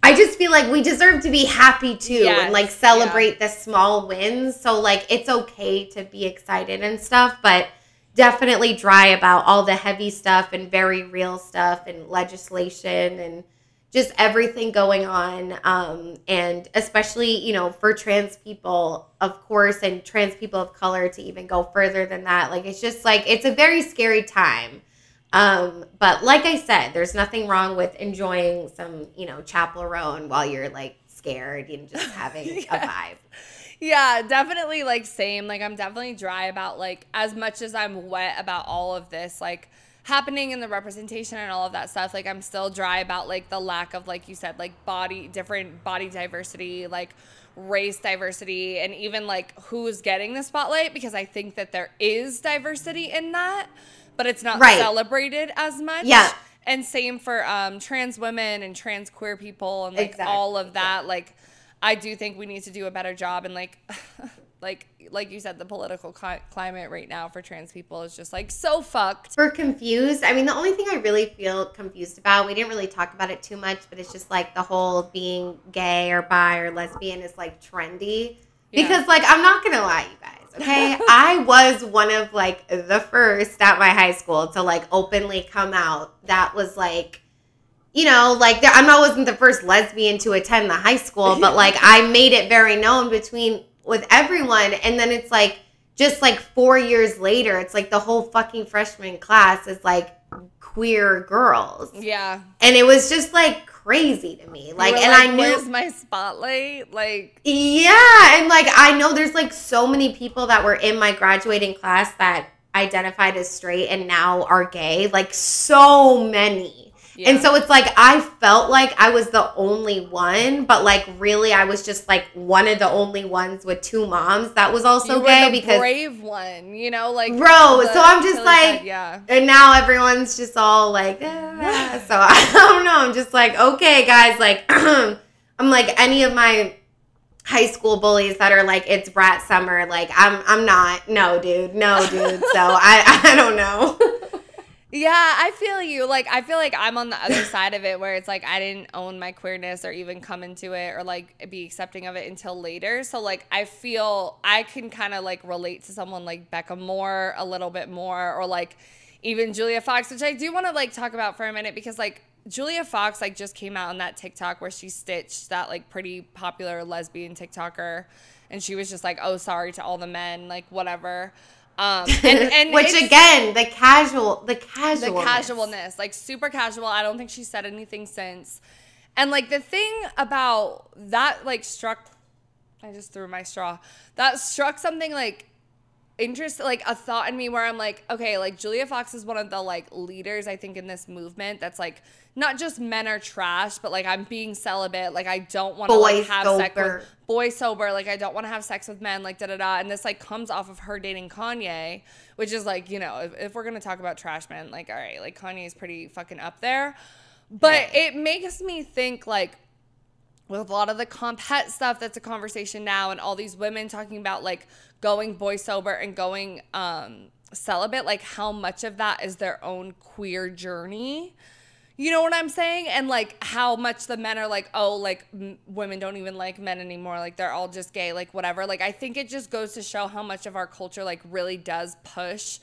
I just feel like we deserve to be happy too Yes, and like celebrate the small wins. So like it's okay to be excited and stuff, but definitely dry about all the heavy stuff and very real stuff and legislation and just everything going on. Um, and especially you know for trans people of course and trans people of color to even go further than that. Like it's just like it's a very scary time. Um, but like i said there's nothing wrong with enjoying some you know Chappell while you're like scared and just having a vibe Yeah, definitely like same. Like I'm definitely dry about like as much as I'm wet about all of this like happening in the representation and all of that stuff. Like I'm still dry about like the lack of like you said like body different body diversity, like race diversity and even like who's getting the spotlight because I think that there is diversity in that, but it's not Right. celebrated as much. Yeah. And same for um, trans women and trans queer people and like Exactly, all of that. Like, I do think we need to do a better job. And like, like, like you said, the political cli- climate right now for trans people is just like so fucked. we're confused. I mean, the only thing I really feel confused about, we didn't really talk about it too much, but it's just like the whole being gay or bi or lesbian is like trendy. Yeah. Because, like, I'm not going to lie, you guys, okay? I was one of like the first at my high school to like openly come out. That was like, you know, like I'm not wasn't the first lesbian to attend the high school, but like I made it very known between with everyone, and then it's like just like four years later, it's like the whole fucking freshman class is like queer girls, Yeah. and it was just like crazy to me. Like, were and I knew where's my spotlight? Like, yeah, and like I know there's like so many people that were in my graduating class that identified as straight and now are gay, like so many. And so it's like I felt like I was the only one, but like really I was just like one of the only ones with two moms that was also you were gay the because brave one, you know, like Bro, so I'm just like- head, yeah. and now everyone's just all like, "Ah." so I don't know. I'm just like, okay, guys, like, I'm like any of my high school bullies that are like, it's brat summer. Like, I'm, I'm not. No, dude. No, dude. So I, I don't know. Yeah, I feel you. Like I feel like I'm on the other side of it where it's like I didn't own my queerness or even come into it or like be accepting of it until later. So like I feel I can kind of like relate to someone like Becca Moore a little bit more or like even Julia Fox, which I do want to like talk about for a minute because like Julia Fox like just came out on that TikTok where she stitched that like pretty popular lesbian TikToker, and she was just like, "Oh, sorry to all the men, like whatever." Um, and, and Which again, the casual, the casual, the casual, casualness, like super casual. I don't think she said anything since. And like the thing about that, like struck, I just threw my straw. That struck something like interest, like a thought in me where I'm like, okay, like Julia Fox is one of the like leaders I think in this movement. That's like not just men are trash, but like I'm being celibate. Like I don't want to like have sex with boy sober. Like I don't want to have sex with men. Like da da da. And this like comes off of her dating Kanye, which is like you know if, if we're gonna talk about trash men, like all right, like Kanye is pretty fucking up there. But it makes me think like with a lot of the comphet stuff that's a conversation now and all these women talking about like going boy sober and going um celibate like how much of that is their own queer journey? You know what i'm saying? And like how much the men are like oh like m- women don't even like men anymore like they're all just gay like whatever. Like i think it just goes to show how much of our culture like really does push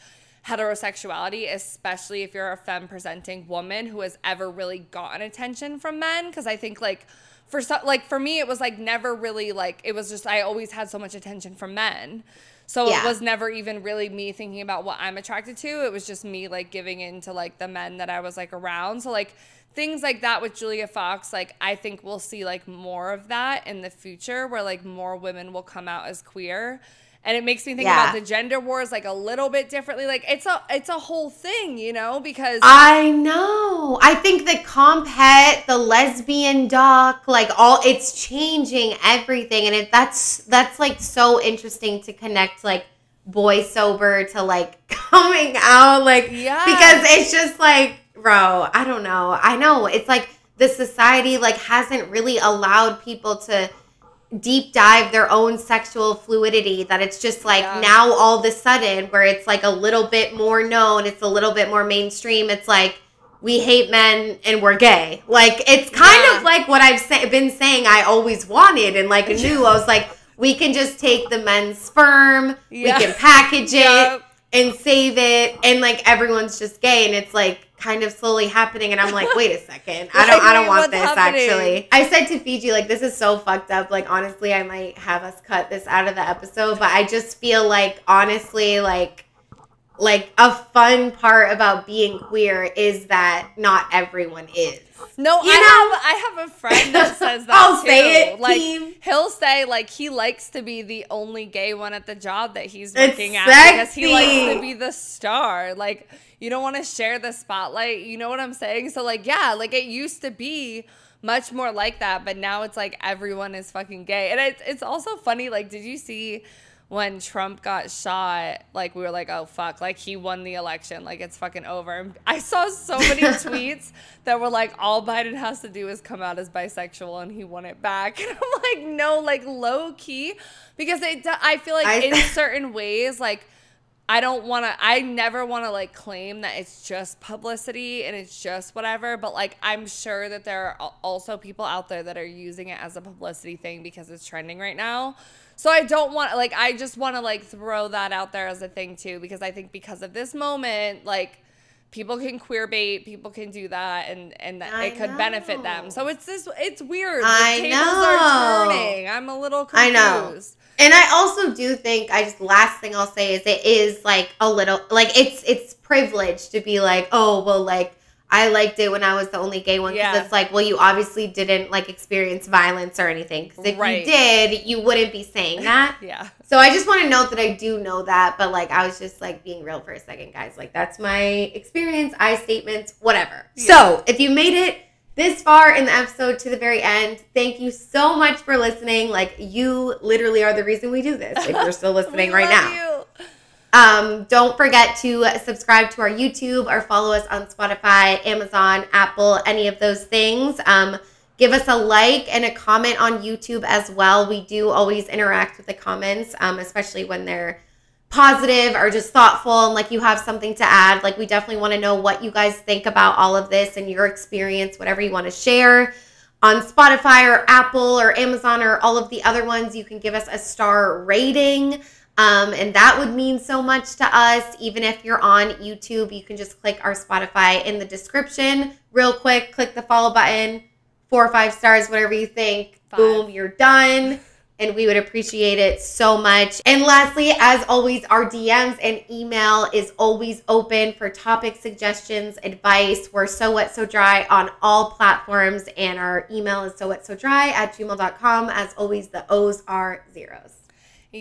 heterosexuality, especially if you're a femme presenting woman who has ever really gotten attention from men. Cause I think like for some, like for me, it was like never really like, it was just, I always had so much attention from men. So Yeah. it was never even really me thinking about what I'm attracted to. It was just me like giving in to like the men that I was like around. So like things like that with Julia Fox, like I think we'll see like more of that in the future where like more women will come out as queer. And it makes me think Yeah. about the gender wars like a little bit differently. Like it's a it's a whole thing, you know, because I know. I think the comphet, the lesbian doc, like all it's changing everything and it that's that's like so interesting to connect like boy sober to like coming out like Yeah. because it's just like bro, I don't know. I know. It's like the society like hasn't really allowed people to deep dive their own sexual fluidity that it's just like Yeah. now all of a sudden where it's like a little bit more known it's a little bit more mainstream it's like we hate men and we're gay like it's kind Yeah. of like what i've been saying i always wanted and like knew i was like we can just take the men's sperm Yeah. we can package it Yep. and save it and like everyone's just gay and it's like kind of slowly happening and I'm like wait a second I don't I don't want this happening? actually I said to Fiji like this is so fucked up like honestly I might have us cut this out of the episode but I just feel like honestly like like a fun part about being queer is that not everyone is No, You I know? have I have a friend that says that I'll too. say it, Like team. he'll say like he likes to be the only gay one at the job that he's It's working at because he likes to be the star. Like you don't want to share the spotlight. You know what I'm saying? So like yeah, like it used to be much more like that, but now it's like everyone is fucking gay. And it's it's also funny like did you see when Trump got shot, like we were like, oh fuck, like he won the election, like it's fucking over. And I saw so many tweets that were like, all Biden has to do is come out as bisexual and he won it back. And I'm like, no, like low key, because it, I feel like I- in certain ways, like. I don't want to, I never want to like claim that it's just publicity and it's just whatever, but like I'm sure that there are also people out there that are using it as a publicity thing because it's trending right now. So I don't want, like, I just want to like throw that out there as a thing too, because I think because of this moment, like, people can queer bait, people can do that, and and that I it could benefit them. So it's this, it's weird. The I tables know. are turning. I'm a little I confused. And I also do think I just last thing I'll say is it is like a little like it's it's privilege to be like, oh well like I liked it when I was the only gay one because Yeah. it's like, well, you obviously didn't like experience violence or anything. Because if Right. you did, you wouldn't be saying that. Yeah. So I just want to note that I do know that, but like I was just like being real for a second, guys. Like that's my experience, I statements, whatever. So if you made it this far in the episode to the very end, thank you so much for listening. Like you literally are the reason we do this. If you're still listening right now. you. Um, don't forget to subscribe to our YouTube or follow us on Spotify, Amazon, Apple, any of those things. Um, give us a like and a comment on YouTube as well. We do always interact with the comments, um, especially when they're positive or just thoughtful and like you have something to add. Like, we definitely want to know what you guys think about all of this and your experience, whatever you want to share. On Spotify or Apple or Amazon or all of the other ones, you can give us a star rating. Um, and that would mean so much to us. Even if you're on YouTube, you can just click our Spotify in the description real quick, click the follow button, four or five stars, whatever you think. Five. Boom, you're done. And we would appreciate it so much. And lastly, as always, our DMs and email is always open for topic suggestions, advice. We're so wet, so dry on all platforms. And our email is so wet, so dry at gmail.com. As always, the O's are zeros.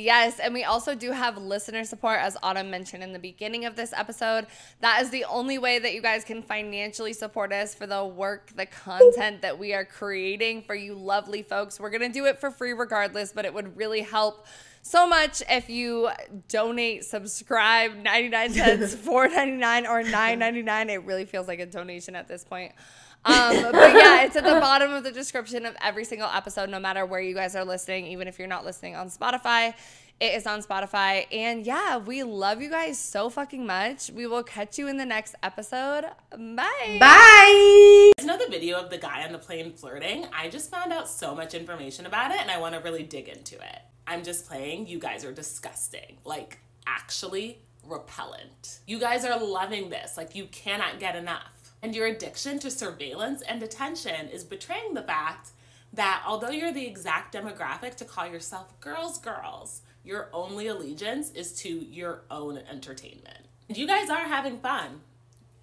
Yes, and we also do have listener support, as Autumn mentioned in the beginning of this episode. That is the only way that you guys can financially support us for the work, the content that we are creating for you lovely folks. We're going to do it for free regardless, but it would really help so much if you donate, subscribe, 99 cents, 4.99 or 9.99. It really feels like a donation at this point. Um, but yeah, it's at the bottom of the description of every single episode, no matter where you guys are listening, even if you're not listening on Spotify. It is on Spotify. And yeah, we love you guys so fucking much. We will catch you in the next episode. Bye. Bye. You know the video of the guy on the plane flirting? I just found out so much information about it and I want to really dig into it. I'm just playing. You guys are disgusting. Like, actually repellent. You guys are loving this. Like, you cannot get enough. And your addiction to surveillance and attention is betraying the fact that although you're the exact demographic to call yourself girls, girls, your only allegiance is to your own entertainment. And you guys are having fun.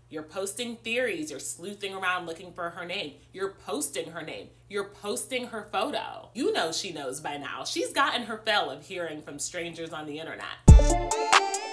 You're posting theories, you're sleuthing around looking for her name, you're posting her name, you're posting her photo. You know she knows by now. She's gotten her fill of hearing from strangers on the internet.